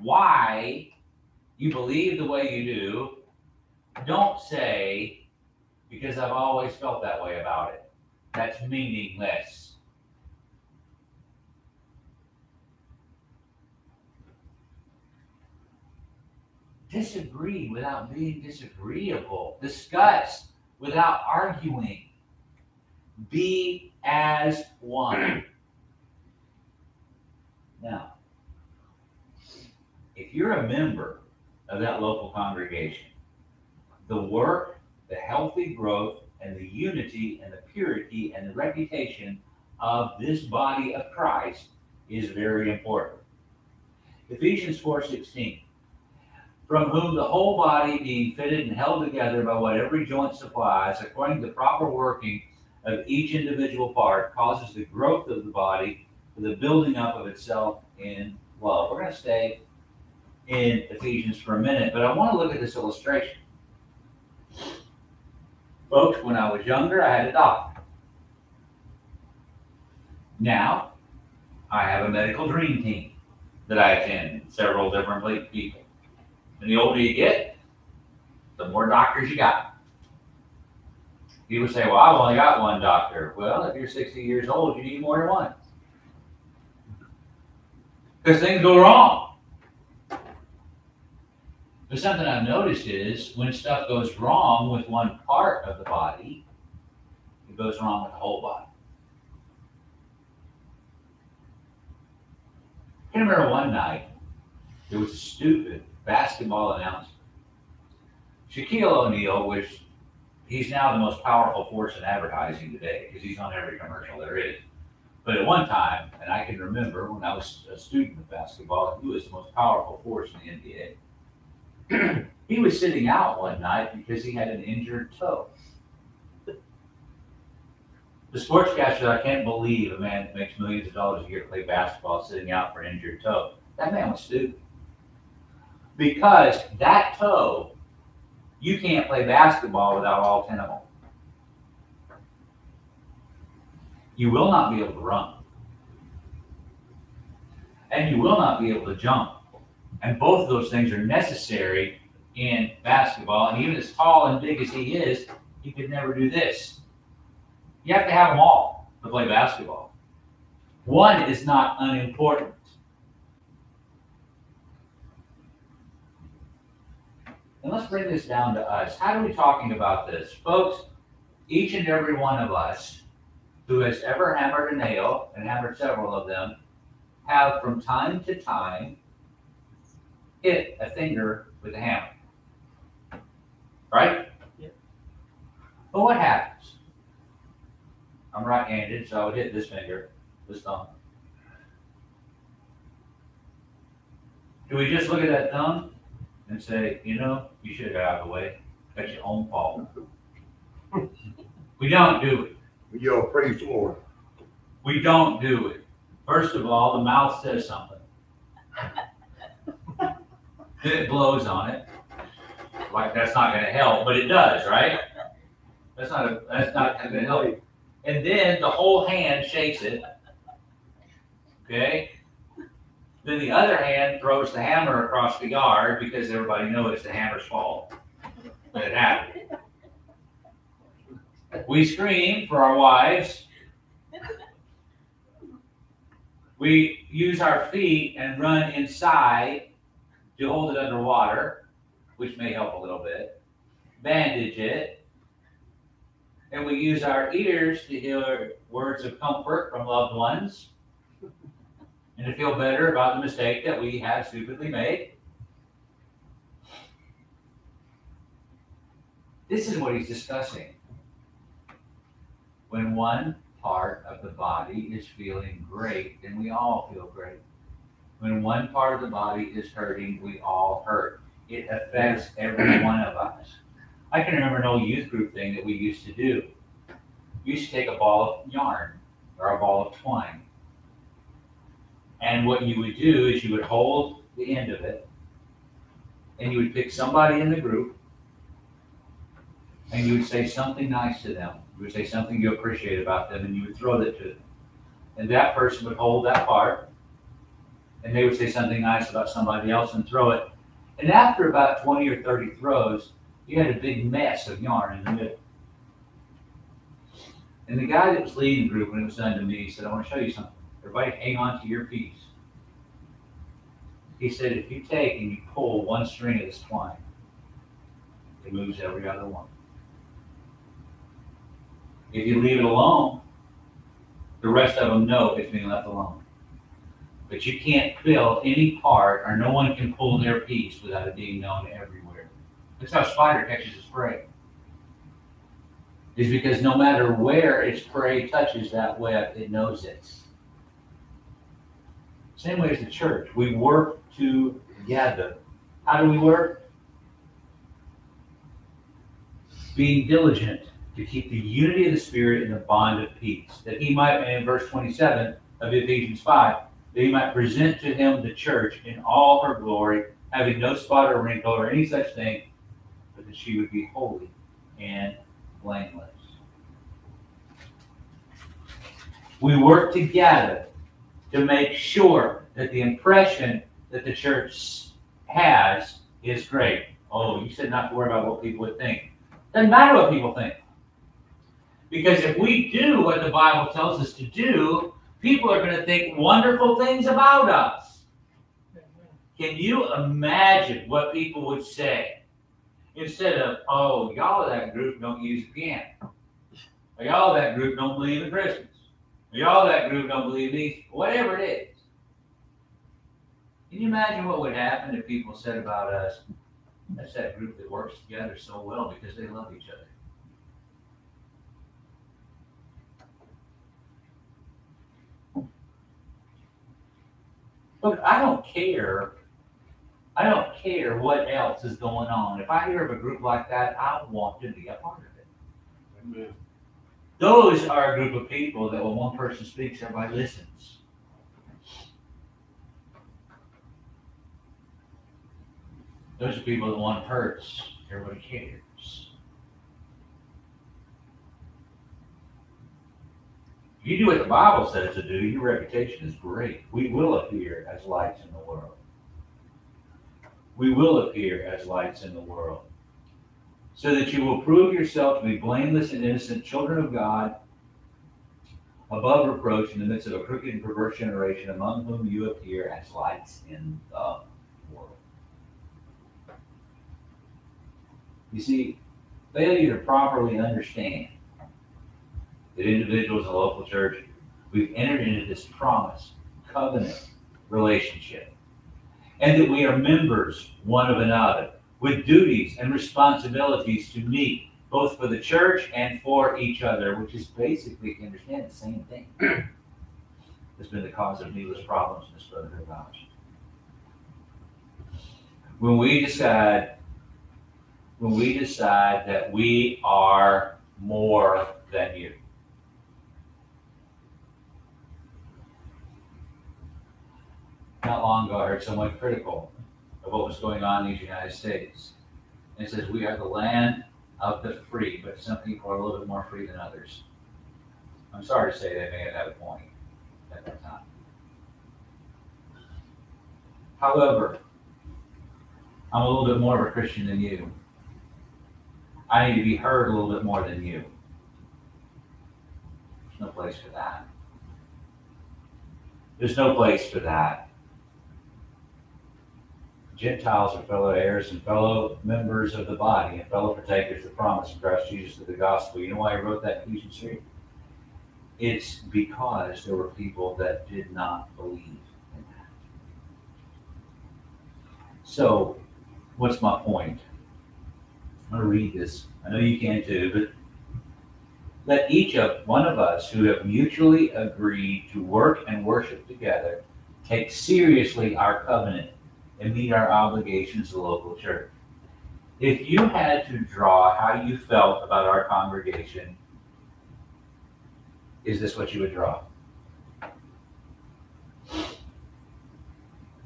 why you believe the way you do, don't say, because I've always felt that way about it. That's meaningless. Disagree without being disagreeable. Discuss without arguing. Be as one. Now, if you're a member of that local congregation, the work, the healthy growth, and the unity and the purity and the reputation of this body of Christ is very important. Ephesians 4:16 from whom the whole body being fitted and held together by what every joint supplies according to the proper working of each individual part causes the growth of the body for the building up of itself in love. We're going to stay in Ephesians for a minute, but I want to look at this illustration. Folks, when I was younger, I had a doctor. Now, I have a medical dream team that I attend, several different people. And the older you get, the more doctors you got. People say, well, I've only got one doctor. Well, if you're 60 years old, you need more than one. Because things go wrong. But something I've noticed is when stuff goes wrong with one part of the body, it goes wrong with the whole body. I can remember one night, it was a stupid basketball announcer. Shaquille O'Neal, which he's now the most powerful force in advertising today because he's on every commercial there is. But at one time, and I can remember when I was a student of basketball, he was the most powerful force in the NBA. he was sitting out one night because he had an injured toe. The sportscaster, I can't believe a man that makes millions of dollars a year to play basketball sitting out for an injured toe. That man was stupid. Because that toe, you can't play basketball without all 10 of them. You will not be able to run. And you will not be able to jump. And both of those things are necessary in basketball. And even as tall and big as he is, he could never do this. You have to have them all to play basketball. One is not unimportant. And let's bring this down to us. How are we talking about this? Folks, each and every one of us who has ever hammered a nail, and hammered several of them, have from time to time hit a finger with a hammer. Right? Yep. But what happens? I'm right-handed, so I would hit this finger, this thumb. Do we just look at that thumb and say, you know, you should have out of the way. That's your own fault. We don't do it. Yo, praise the Lord. We don't do it. First of all, the mouth says something. Then it blows on it. Like that's not going to help, but it does, right? That's not a, that's not going to help. And then the whole hand shakes it. Okay. Then the other hand throws the hammer across the yard because everybody knows it's the hammer's fault that it happened. We scream for our wives. We use our feet and run inside to hold it underwater, which may help a little bit. Bandage it. And we use our ears to hear words of comfort from loved ones and to feel better about the mistake that we have stupidly made. This is what he's discussing. When one part of the body is feeling great, then we all feel great. When one part of the body is hurting, we all hurt. It affects every one of us. I can remember an old youth group thing that we used to do. We used to take a ball of yarn or a ball of twine And what you would do is you would hold the end of it, and you would pick somebody in the group, and you would say something nice to them. You would say something you appreciate about them, and you would throw that to them. And that person would hold that part, and they would say something nice about somebody else and throw it. And after about 20 or 30 throws, you had a big mess of yarn in the middle. And the guy that was leading the group when it was done to me said, I want to show you something. Everybody hang on to your piece. He said, if you take and you pull one string of this twine, it moves every other one. If you leave it alone, the rest of them know it's being left alone. But you can't fill any part, or no one can pull their piece without it being known everywhere. That's how a spider catches its prey. Is because no matter where its prey touches that web, it knows it. Same way as the church. We work together. How do we work? Being diligent to keep the unity of the Spirit in the bond of peace. That he might, in verse 27 of Ephesians 5, that he might present to him the church in all her glory, having no spot or wrinkle or any such thing, but that she would be holy and blameless. We work together to make sure that the impression that the church has is great. Oh, you said not to worry about what people would think. Doesn't matter what people think. Because if we do what the Bible tells us to do, people are going to think wonderful things about us. Can you imagine what people would say? Instead of, oh, y'all of that group don't use the piano. Y'all of that group don't believe in Christmas. Y'all of that group don't believe these, whatever it is. Can you imagine what would happen if people said about us, that's that group that works together so well because they love each other? Look, I don't care. I don't care what else is going on. If I hear of a group like that, I want to be a part of it. Amen. Those are a group of people that when one person speaks, everybody listens. Those are people that one hurts, everybody cares. If you do what the Bible says to do, your reputation is great. We will appear as lights in the world. We will appear as lights in the world. So that you will prove yourself to be blameless and innocent children of God, above reproach in the midst of a crooked and perverse generation, among whom you appear as lights in the world. You see, failure to properly understand that individuals in the local church, we've entered into this promise, covenant relationship, and that we are members one of another with duties and responsibilities to meet both for the church and for each other, which is basically, you understand, the same thing. has been the cause of needless problems in this brotherhood of ours. When we decide, when we decide that we are more than you, not long ago, I heard someone critical of what was going on in the United States. And it says, we are the land of the free, but some people are a little bit more free than others. I'm sorry to say they may have had a point at that time. However, I'm a little bit more of a Christian than you. I need to be heard a little bit more than you. There's no place for that. There's no place for that. Gentiles are fellow heirs and fellow members of the body and fellow partakers of the promise of Christ Jesus of the gospel. You know why he wrote that in Ephesians 3? It's because there were people that did not believe in that. So, what's my point? I'm going to read this. I know you can too, but let each of one of us who have mutually agreed to work and worship together take seriously our covenant and meet our obligations to the local church. If you had to draw how you felt about our congregation, is this what you would draw?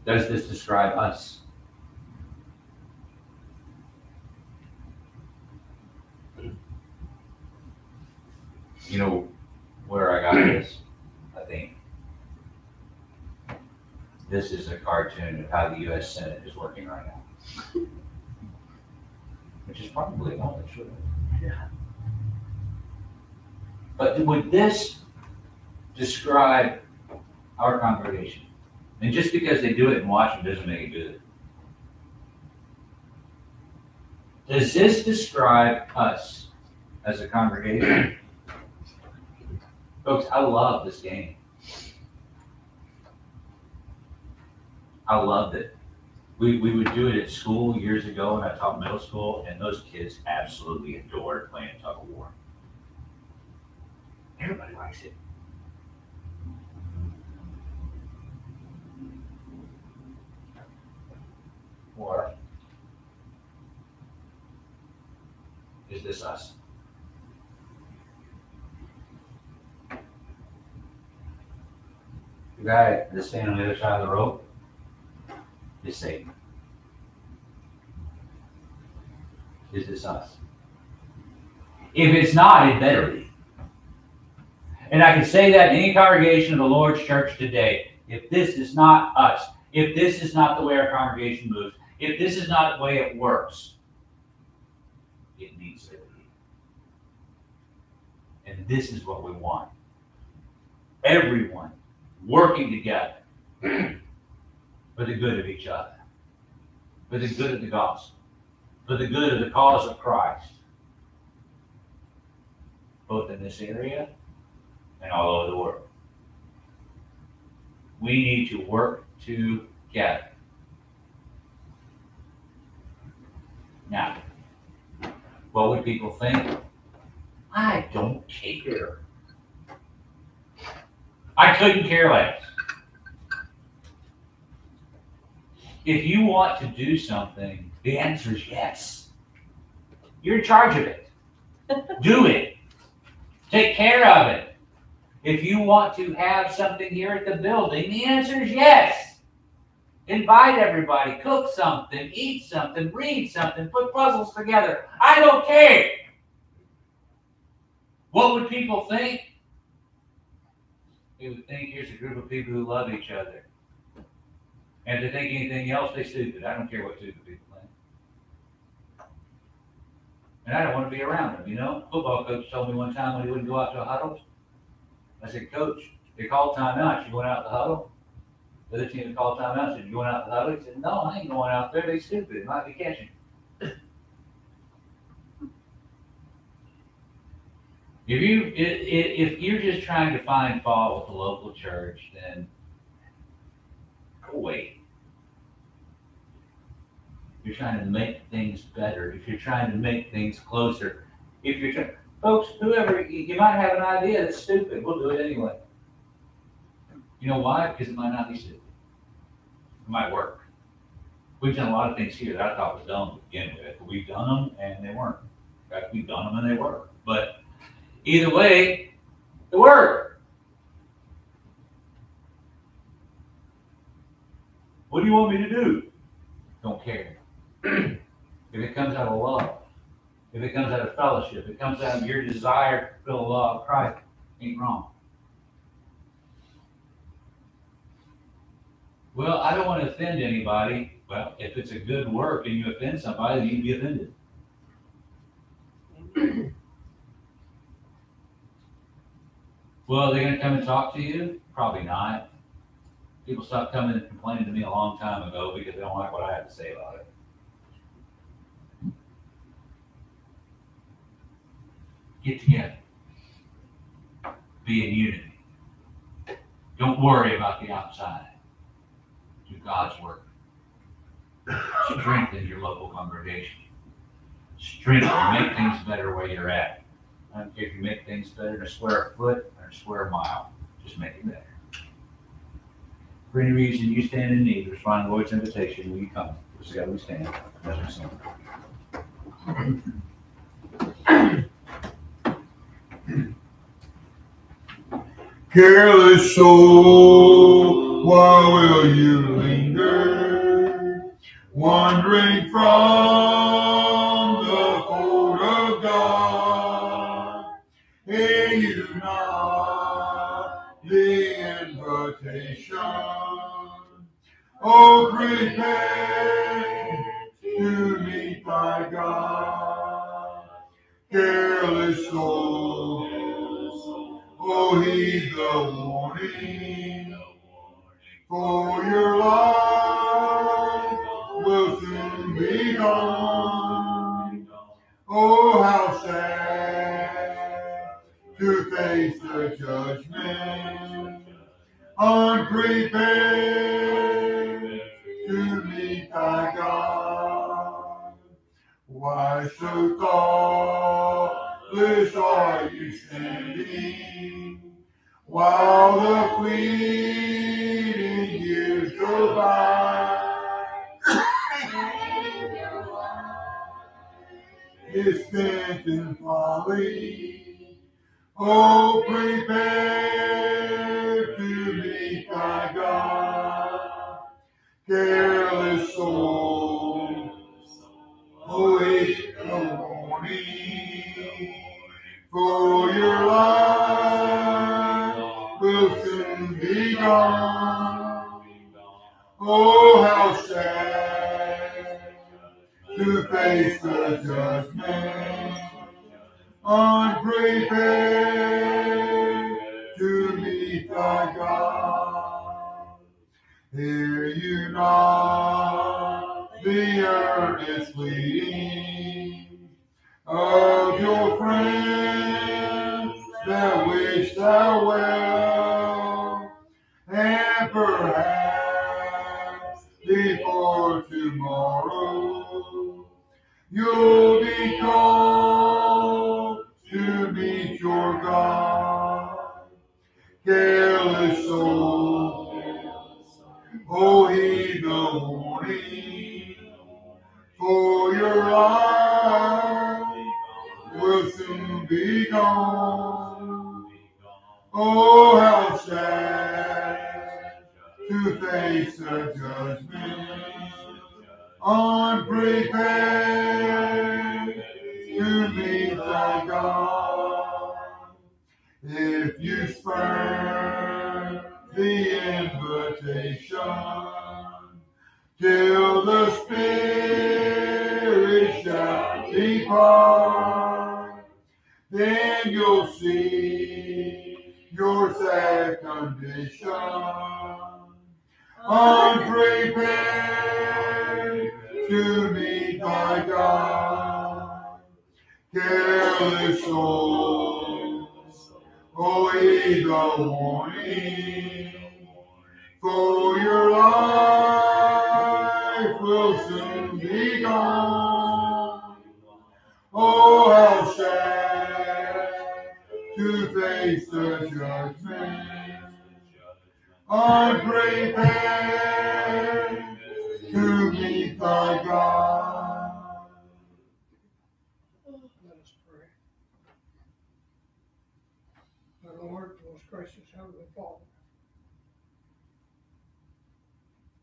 Does this describe us? You know where I got this? I think. This is a cartoon of how the US Senate is working right now. Which is probably all it should have. But would this describe our congregation? And just because they do it in Washington doesn't make it good. Does this describe us as a congregation? Folks, I love this game. I loved it. We, we would do it at school years ago when I taught middle school, and those kids absolutely adored playing tug of war. Everybody likes it. Or is this us? The guy that's standing on the other side of the road is Satan. Is this us? If it's not, it better be. And I can say that in any congregation of the Lord's church today. If this is not us, if this is not the way our congregation moves, if this is not the way it works, it needs to be. And this is what we want. Everyone working together for the good of each other, for the good of the gospel, for the good of the cause of Christ, both in this area and all over the world. We need to work together. Now, what would people think? I don't care. I couldn't care less. If you want to do something, the answer is yes. You're in charge of it. Do it. Take care of it. If you want to have something here at the building, the answer is yes. Invite everybody, cook something, eat something, read something, put puzzles together. I don't care. What would people think? They would think here's a group of people who love each other. And they think anything else, they stupid. I don't care what stupid people think. And I don't want to be around them, you know? Football coach told me one time when he wouldn't go out to a huddle. I said, Coach, they called timeout. You going out to the huddle? The other team called timeout. Said, You going out to the huddle? He said, No, I ain't going out there. They stupid. They might be catching. If you if, you're just trying to find fault with the local church, then away. You're trying to make things better, if you're trying to make things closer, if you're trying, folks, whoever you, might have an idea that's stupid, we'll do it anyway. You know why? Because it might not be stupid. It might work. We've done a lot of things here that I thought was dumb to begin with. We've done them and they weren't. In fact, we've done them and they work. But Either way, it worked. What do you want me to do? Don't care. if it comes out of love, if it comes out of fellowship, if it comes out of your desire to fulfill the law of Christ, ain't wrong. Well, I don't want to offend anybody. Well, if it's a good work and you offend somebody, then you be offended. Well, they're gonna come and talk to you? Probably not. People stopped coming and complaining to me a long time ago because they don't like what I have to say about it. Get together. Be in unity. Don't worry about the outside. Do God's work. Strengthen your local congregation. Strengthen, make things better where you're at. I don't care if you make things better in a square foot or a square mile, just make it better. For any reason you stand in need, respond to the Lord's invitation, will you come? This is how we stand. We sing. Careless soul, Why will you linger, wandering from the fold of God? Hear you not the invitation? Oh, prepare to meet thy God. Careless soul, oh, heed the warning, for your life will soon be gone. Oh, how sad to face the judgment, unprepared thy God. Why so thoughtless are you standing while the fleeting years go by? Is spent in folly. Oh, prepare to meet thy God. Careless soul, await the warning, for your life will soon be gone. Oh, how sad to face the judgment, unprepared to meet thy God. Hear you not the earnest pleading of your friends that wish thou well, and perhaps before tomorrow you'll be called to meet your God. Careless soul, oh, heed the warning, for your life will soon be gone. Oh, how sad to face the judgment, unprepared to meet thy God. If you spurn the invitation. Till the Spirit shall depart, then you'll see your sad condition, unprepared to meet thy God. Careless soul, heed the warning, for your life will soon be gone. Oh, how sad to face the judgment, to meet thy God. Let us pray. Our Lord, most gracious Heavenly Father,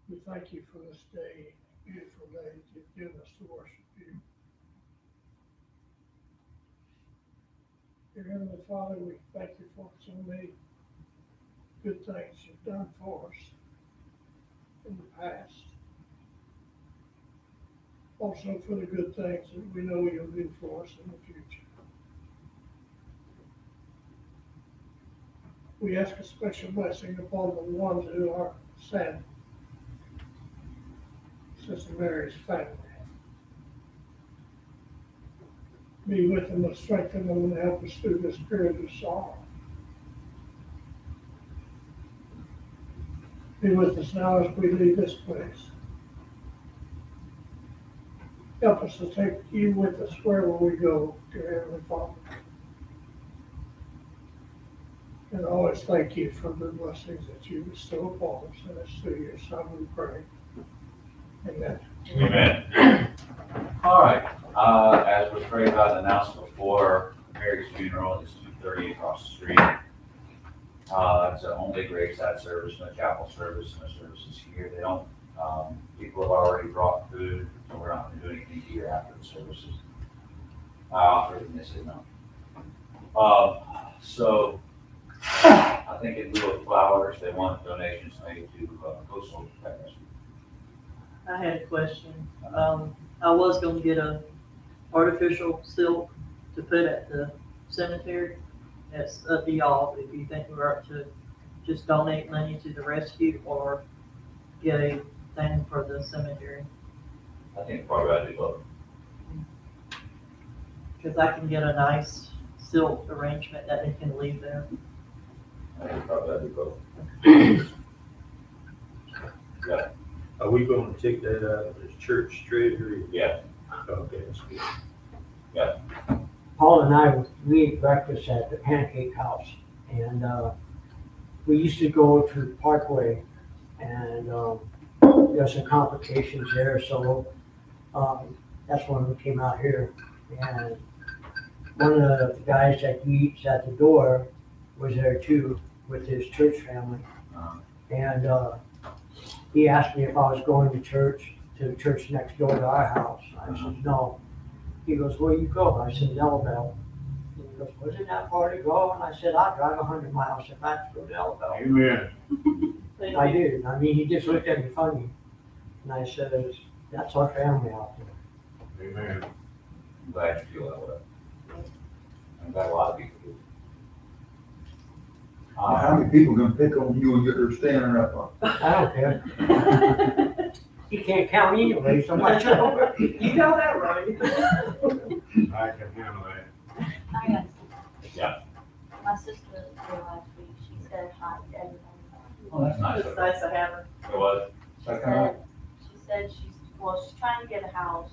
we thank you for this day, beautiful day that you've given us to worship you. Dear Heavenly Father, we thank you for so many good things you've done for us in the past. Also for the good things that we know you'll do for us in the future. We ask a special blessing upon the ones who are sad. Sister Mary's family. Be with them and strengthen them and help us through this period of sorrow. Be with us now as we leave this place. Help us to take you with us wherever we go, dear Heavenly Father. And always thank you for the blessings that you bestow upon us, and it's through your Son we pray. Amen. Amen. All right, uh, as was prayed about announced before, Mary's funeral is two thirty across the street. Uh, it's a only graveside service, no chapel service, no services here. They don't, um, people have already brought food, so we're not gonna do anything here after the services. I offered and they said no. Um, so, I think in lieu of flowers, they want donations made to, uh, coastal rescue. I had a question. Um, I was gonna get a artificial silk to put at the cemetery. That's up to y'all, if you think we're up to just donate money to the rescue or get a thing for the cemetery. I think probably I'd do both. Cause I can get a nice silk arrangement that they can leave there. I think probably I'd do both. Are we gonna take that out of the church treasury? Yeah. Okay, that's good. Paul and I, we ate breakfast at the Pancake House, and, uh, we used to go to the Parkway, and, um, there was some complications there, so, um, that's when we came out here, and one of the guys that eats at the door was there too, with his church family. Uh-huh. And, uh, he asked me if I was going to church, to the church next door to our house. I uh-huh. said, no. He goes, where you go? I said, Bell. He goes, wasn't that far to go? And I said, I'll drive a hundred miles if I have to go to Bell. Amen. I did. I mean, he just looked at me funny. And I said, that's our family out there. Amen. I'm glad you feel that way. I'm glad a lot of people do. How Um, many people gonna pick on you and get their standing up on? I don't care. He can't count anyway, so much. You got that right. I can handle that. I got Yeah. My sister was here last week, she said hi to everybody. Oh, that's nice. It's nice to have her. It was. She said, she said she's, well, she's trying to get a house,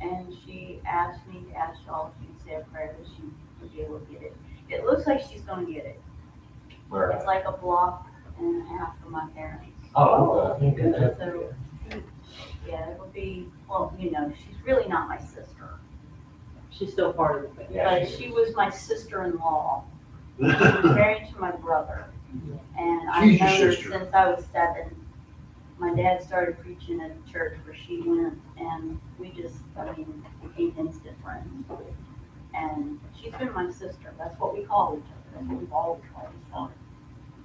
and she asked me to ask y'all if you could say a prayer that she would be able to get it. It looks like she's gonna get it. Where? It's like a block and a half from my parents. Oh, okay. So, yeah, it would be, well, you know, she's really not my sister, She's still part of the family. Yeah, but she she was my sister-in-law. She was married to my brother, and I've She's your known her since I was seven. My dad started preaching at a church where she went, and we just, I mean, became instant friends. And she's been my sister, that's what we call each other, that's what we've always called each other.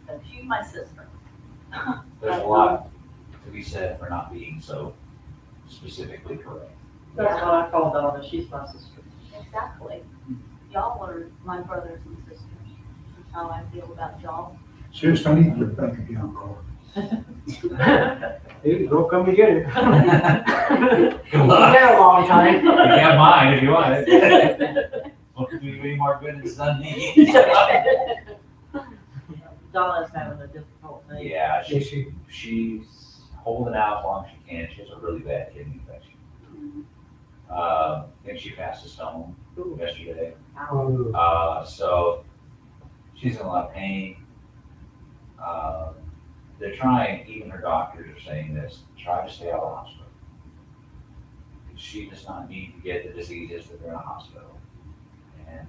So she's my sister. There's a lot uh, to be said for not being so specifically correct. That's what I call Donna, she's my sister. Exactly. Hmm. Y'all are my brothers and sisters. That's how I feel about y'all. Sis, I need your bank account card. Dude, go come and get it. Good Been luck. there a long time. You can have mine if you want it. Won't do you any more good than Sunday. Donna's having a difficult day. Yeah, she, she- she's holding out as long as she can. She has a really bad kidney infection. Uh, I think she passed a stone Ooh. yesterday. Oh, Uh, so she's in a lot of pain. Uh, they're trying, even her doctors are saying this, try to stay out of the hospital. She does not need to get the diseases that are in a hospital. And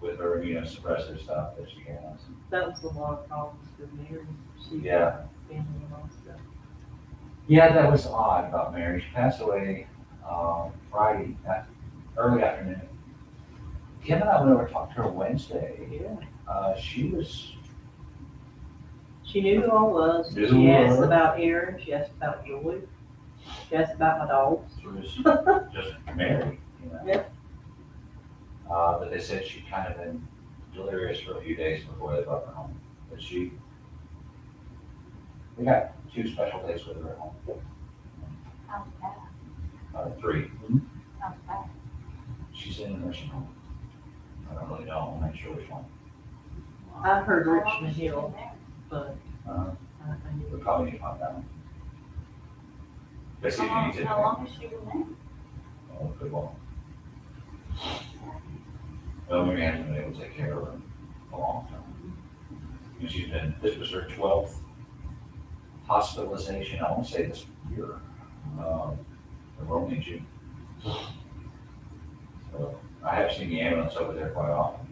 with her immunosuppressive stuff that she has. That was a lot of problems with Mary. She Yeah. family and all stuff. Yeah, that was odd about Mary. She passed away, um, Friday, early afternoon. Kim and I went over and talked to her Wednesday. Yeah. Uh, she was She knew who I was. Who She you asked were. about Aaron, she asked about Julie. She asked about my dogs. She was just married, you know? Yeah. Uh, but they said she'd kind of been delirious for a few days before they brought her home. But she, we got two special days with her at home, How's that? uh, three. How's that? She's in a nursing home. I don't really know, I'm not sure which one. I've heard How long Richmond Hill, but Uh, I, I knew. we probably need to find that one. But see if How you long, need to. how long has she been there? Oh, good one. Well, Mary hasn't been able to take care of her a long time. And she's been, this was her twelfth hospitalization, I won't say this year, um, we're only June. So, I have seen the ambulance over there quite often.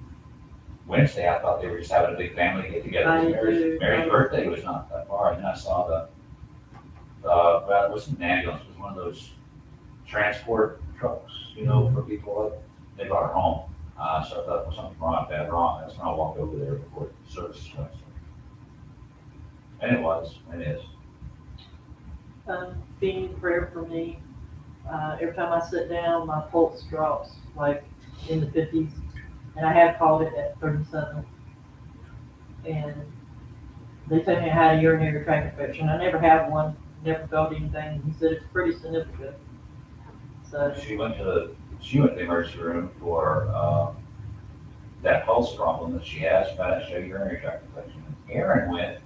Wednesday, I thought they were just having a big family get together. I Mary's, do. Mary's birthday was not that far, and I saw the, uh, well, it wasn't an ambulance, it was one of those transport trucks, you know, for people, like, they brought her home. Uh, so I thought, well, something wrong, bad wrong, that's when I walked over there before the service. And it was, and it is. Um, being prayer for me, uh, every time I sit down, my pulse drops like in the fifties, and I have called it at thirty-seven. And they tell me I had a urinary tract infection. I never have one, never felt anything. He said it's pretty significant. So, She went to the, she went to the emergency room for, um, that pulse problem that she has, found out she had a urinary tract infection. Aaron went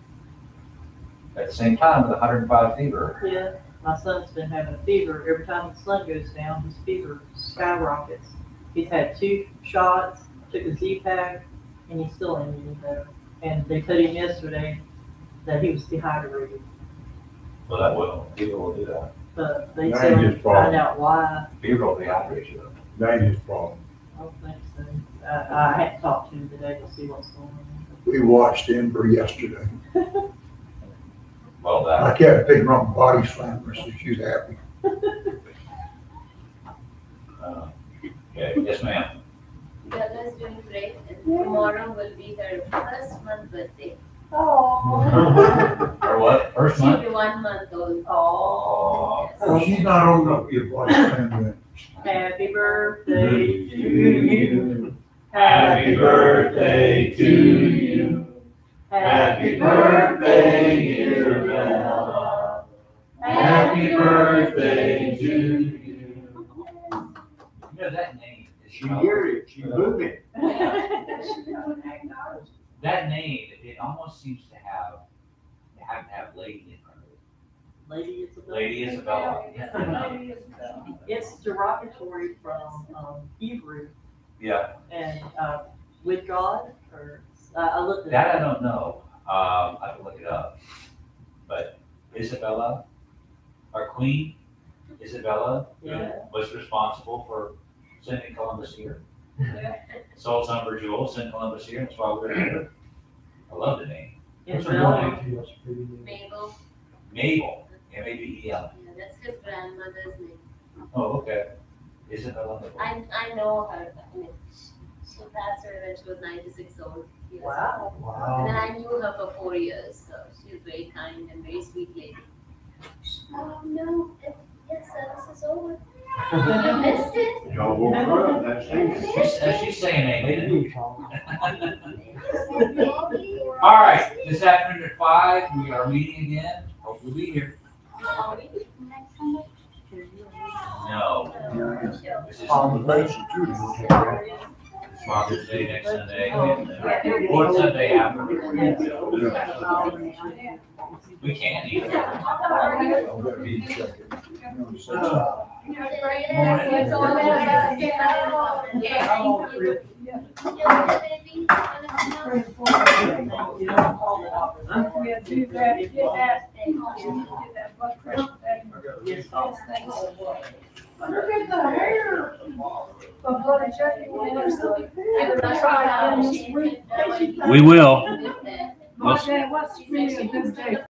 at the same time with hundred and five fever. yeah, my son's been having a fever. Every time the sun goes down, his fever skyrockets. He's had two shots, took a Z-Pak, and he's still in getting better. And they told him yesterday that he was dehydrated. Well, that will, fever will do that. But they That still ain't need his to find out why. Fever will dehydrate you. That is his problem. I don't think so. I, I had to talk to him today to see what's going on. We watched Denver yesterday. Well, I that, kept picking up body slammers, so she's happy. uh, okay, yes, ma'am. Bella's doing great, and tomorrow will be her first month birthday. Oh. Or what, first She'll month? be one month old. Oh. Well, she's not old enough to be a body slam yet. Happy birthday to you. Happy birthday to you. Happy birthday, dear Bella. Happy birthday to you. You know, that name is. She hear it, she uh, moving. That name, it almost seems to have, to have to have lady in front of it. Lady Isabel. Lady Isabella. It's derogatory from, um, Hebrew Yeah, and, uh, with God, or, I, I looked at. that I don't know. Um, I have to look it up. But Isabella, our queen, Isabella, Yeah. was responsible for sending Columbus here. Soul Number Jewel sent Columbus here, that's why we're here. I love the name. In What's her Bella, name? That's pretty neat. Mabel, Mabel, M A B E L. yeah, that's his grandmother's name. Oh, okay. Isabella. I, I know her, I mean, she- she passed away when she was ninety-six old years. Wow. And then I knew her for four years, so she was very kind and very sweet lady. Oh, no, it- yes, service is over. You missed it. Y'all woke her up, that's it. She's, uh, she's saying amen. All All right, this afternoon at five, we are meeting again. Hope you'll be here. No, this is Conversation too. Father's Day next Sunday, and uh, fourth Sunday after. We can't either. I'm gonna be second. It's all about the family. Yeah. You don't call it off. Yeah, do that, get that, get that blood pressure thing. Yes, thanks. Look at the hair. The blood checking or something. We will. My dad, what's really a good day